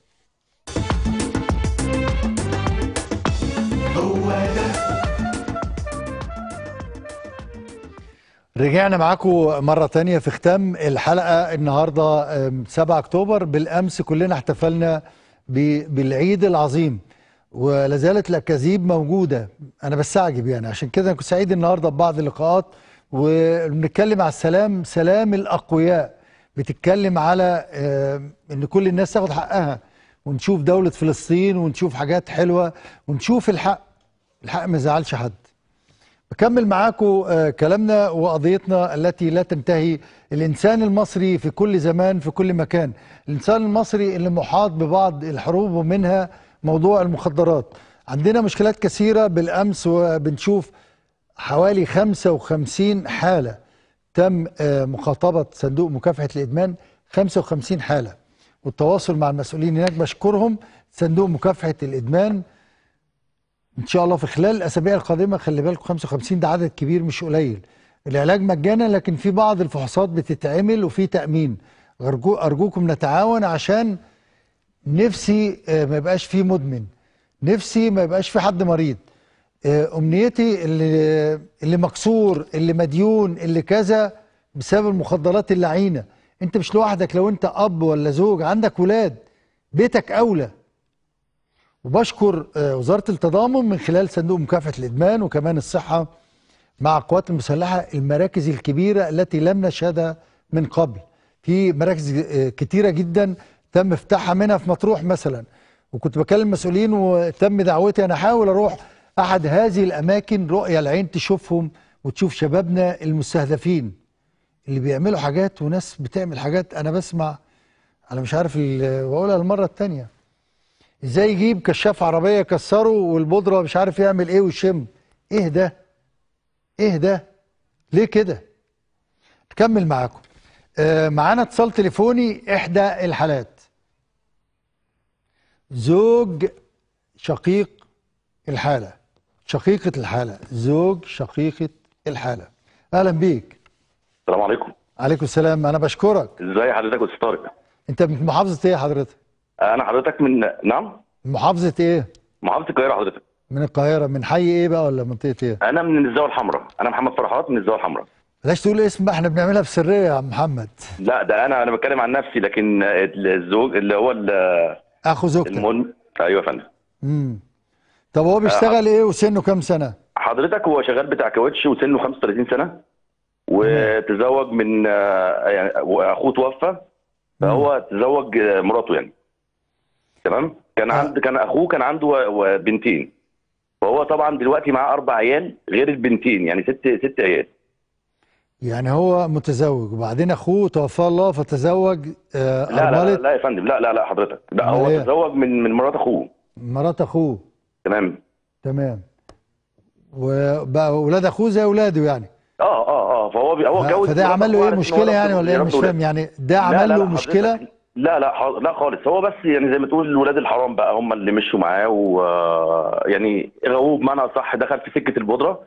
S2: رجعنا معاكم مرة تانية في ختام الحلقة النهاردة أم، 7 أكتوبر. بالأمس كلنا احتفلنا بالعيد العظيم ولازالت الأكاذيب موجودة. أنا بستعجب يعني. عشان كده أنا كنت سعيد النهاردة ببعض اللقاءات. وبنتكلم على السلام سلام الأقوياء. بتتكلم على إن كل الناس تاخد حقها. ونشوف دولة فلسطين ونشوف حاجات حلوة ونشوف الحق. الحق ما يزعلش حد. بكمل معاكم آه، كلامنا وقضيتنا التي لا تنتهي. الإنسان المصري في كل زمان في كل مكان الإنسان المصري اللي محاط ببعض الحروب ومنها موضوع المخدرات. عندنا مشكلات كثيرة بالأمس وبنشوف حوالي 55 حالة تم آه، مخاطبة صندوق مكافحة الإدمان. 55 حالة. والتواصل مع المسؤولين هناك بشكرهم صندوق مكافحة الإدمان إن شاء الله في خلال الأسابيع القادمة خلي بالكم 55 ده عدد كبير مش قليل. العلاج مجانا لكن في بعض الفحوصات بتتعمل وفي تأمين. أرجو أرجوكم نتعاون عشان نفسي آه، ما يبقاش في مدمن. نفسي ما يبقاش في حد مريض. آه، أمنيتي اللي اللي مكسور اللي مديون اللي كذا بسبب المخدرات اللعينة. أنت مش لوحدك لو أنت أب ولا زوج عندك ولاد بيتك أولى. وبشكر آه، وزارة التضامن من خلال صندوق مكافحة الإدمان وكمان الصحة مع القوات المسلحة المراكز الكبيرة التي لم نشهدها من قبل. في مراكز آه، كتيرة جدا تم افتتاحها منها في مطروح مثلا. وكنت بكلم مسؤولين وتم دعوتي أنا أحاول أروح أحد هذه الأماكن رؤية العين تشوفهم وتشوف شبابنا المستهدفين اللي بيعملوا حاجات وناس بتعمل حاجات. أنا بسمع أنا مش عارف بقولها المرة التانية. إزاي يجيب كشاف عربية يكسره والبودرة مش عارف يعمل إيه ويشم؟ إيه ده؟ إيه ده؟ ليه كده؟ نكمل معاكم. آه معانا اتصال تليفوني إحدى الحالات. زوج شقيق الحالة. شقيقة الحالة. زوج شقيقة الحالة. أهلا بيك.
S14: السلام عليكم.
S2: عليكم السلام. أنا بشكرك.
S14: ازي حضرتك يا أستاذ طارق؟
S2: أنت من محافظة إيه حضرتك؟
S14: أنا حضرتك من نعم؟
S2: محافظة إيه؟
S14: محافظة القاهرة حضرتك.
S2: من القاهرة من حي إيه بقى ولا منطقة إيه؟
S14: أنا من الزاوية الحمراء. أنا محمد فرحات من الزاوية الحمراء.
S2: بلاش تقول اسم إحنا بنعملها بسرية يا عم محمد.
S14: لا ده أنا أنا بتكلم عن نفسي لكن الزوج اللي هو ال-
S2: أخو زوجتك.
S14: المن أيوه يا فندم.
S2: امم طب هو بيشتغل إيه وسنه كام سنة؟
S14: حضرتك هو شغال بتاع كاوتش وسنه 35 سنة وتزوج من آه، يعني واخوه توفى فهو تزوج مراته يعني. تمام؟ كان عند كان أخوه كان عنده بنتين. وهو طبعا دلوقتي معاه أربع عيال غير البنتين يعني ست ست عيال.
S2: يعني هو متزوج وبعدين أخوه توفى الله فتزوج آه
S14: لا لا, لا لا يا فندم لا لا لا حضرتك. لا هو
S2: إيه؟
S14: تزوج من من مرات أخوه.
S2: مرات أخوه.
S14: تمام.
S2: تمام. وبقى أولاد أخوه زي أولاده يعني.
S14: آه آه آه فهو بي- هو اتجوز
S2: فده عمل له
S14: إيه
S2: مشكلة يعني ولا
S14: إيه؟
S2: مش. فاهم يعني ده عمل
S14: لا،
S2: له
S14: مشكلة؟ لا لا لا خالص. هو بس يعني زي ما تقول ولاد الحرام بقى هم اللي مشوا معاه و يعني هو بمعنى صح دخل في سكة البودرة.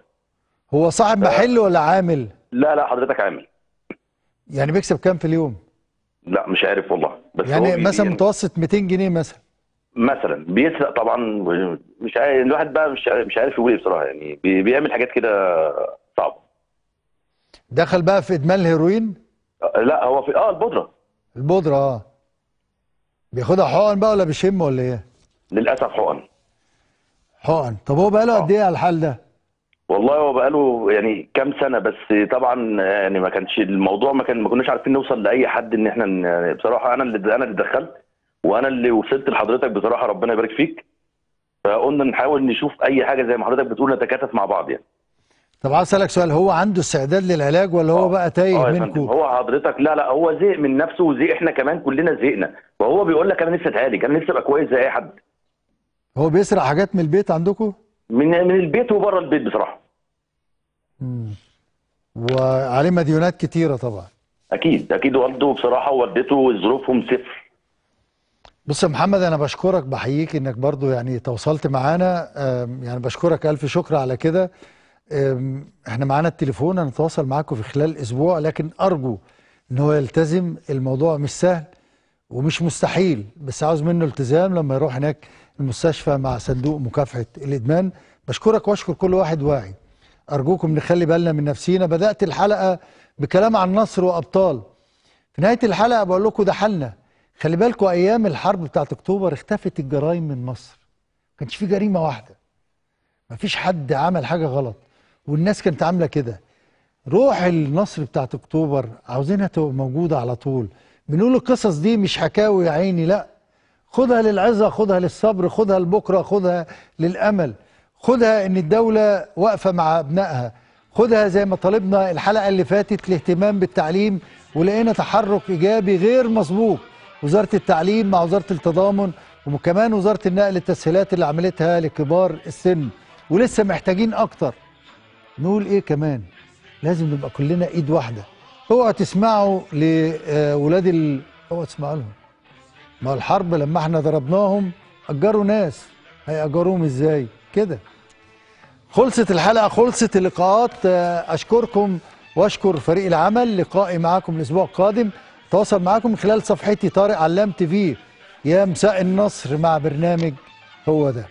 S2: هو صاحب محل ولا عامل؟
S14: لا لا حضرتك عامل.
S2: يعني بيكسب كام في اليوم؟
S14: لا مش عارف والله. بس
S2: يعني مثلا
S14: يعني
S2: متوسط 200 جنيه مثلا.
S14: مثلا. بيسرق طبعا مش عارف الواحد بقى مش عارف مش عارف يقول إيه بصراحة. يعني بي- بيعمل حاجات كده صعبة.
S2: دخل بقى في إدمان الهيروين؟
S14: لا هو في آه البودرة.
S2: البودرة آه. بياخدها حقن بقى ولا بيشم ولا إيه؟
S14: للأسف حقن.
S2: حقن. طب هو بقى له قد إيه على الحال ده؟
S14: والله هو بقاله يعني كام سنة بس طبعا يعني ما كانش الموضوع ما كان ما كناش عارفين نوصل لأي حد إن إحنا ن- بصراحة أنا اللي أنا اللي دخلت وأنا اللي وصلت لحضرتك بصراحة ربنا يبارك فيك. فقلنا نحاول نشوف أي حاجة زي ما حضرتك بتقول نتكاتف مع بعض يعني.
S2: طب عايز أسألك سؤال هو عنده استعداد للعلاج ولا هو بقى تايه
S14: فندم
S2: منكم
S14: هو حضرتك لا لا هو زهق من نفسه وزهق إحنا كمان كلنا زهقنا. وهو بيقول لك أنا نفسي أتعالج أنا نفسي أبقى كويس زي أي حد.
S2: هو بيسرق حاجات من البيت عندكم؟
S14: من من البيت وبره البيت بصراحة.
S2: وعليه مديونات كتيرة طبعا.
S14: أكيد أكيد والده بصراحة ووالدته ظروفهم صفر.
S2: بص يا محمد أنا بشكرك بحييك إنك برضو يعني تواصلت معانا. يعني بشكرك ألف شكر على كده. إحنا معانا التليفون هنتواصل معاكم في خلال أسبوع لكن أرجو إن هو يلتزم. الموضوع مش سهل ومش مستحيل بس عاوز منه التزام لما يروح هناك المستشفى مع صندوق مكافحة الإدمان. بشكرك وأشكر كل واحد واعي. أرجوكم نخلي بالنا من نفسينا. بدأت الحلقة بكلام عن نصر وأبطال. في نهاية الحلقة بقول لكم ده حالنا خلي بالكم أيام الحرب بتاعت أكتوبر اختفت الجرائم من مصر. ما كانش في جريمة واحدة. ما فيش حد عمل حاجة غلط. والناس كانت عاملة كده. روح النصر بتاعت أكتوبر عاوزينها تبقى موجودة على طول. بنقول القصص دي مش حكاوي يا عيني لا. خدها للعظة خدها للصبر خدها لبكرة خدها للأمل. خدها إن الدولة واقفة مع أبنائها. خدها زي ما طالبنا الحلقة اللي فاتت الاهتمام بالتعليم ولقينا تحرك إيجابي غير مسبوق. وزارة التعليم مع وزارة التضامن وكمان وزارة النقل التسهيلات اللي عملتها لكبار السن. ولسه محتاجين أكتر. نقول إيه كمان؟ لازم نبقى كلنا إيد واحدة. اوعوا تسمعوا لولاد ال... اوعوا تسمعوا لهم. ما الحرب لما إحنا ضربناهم أجروا ناس. هيأجروهم إزاي؟ كده. خلصت الحلقة خلصت اللقاءات. آه، أشكركم وأشكر فريق العمل. لقائي معاكم الأسبوع القادم. تواصل معاكم من خلال صفحتي طارق علام تي في. يا مساء النصر مع برنامج هو ده.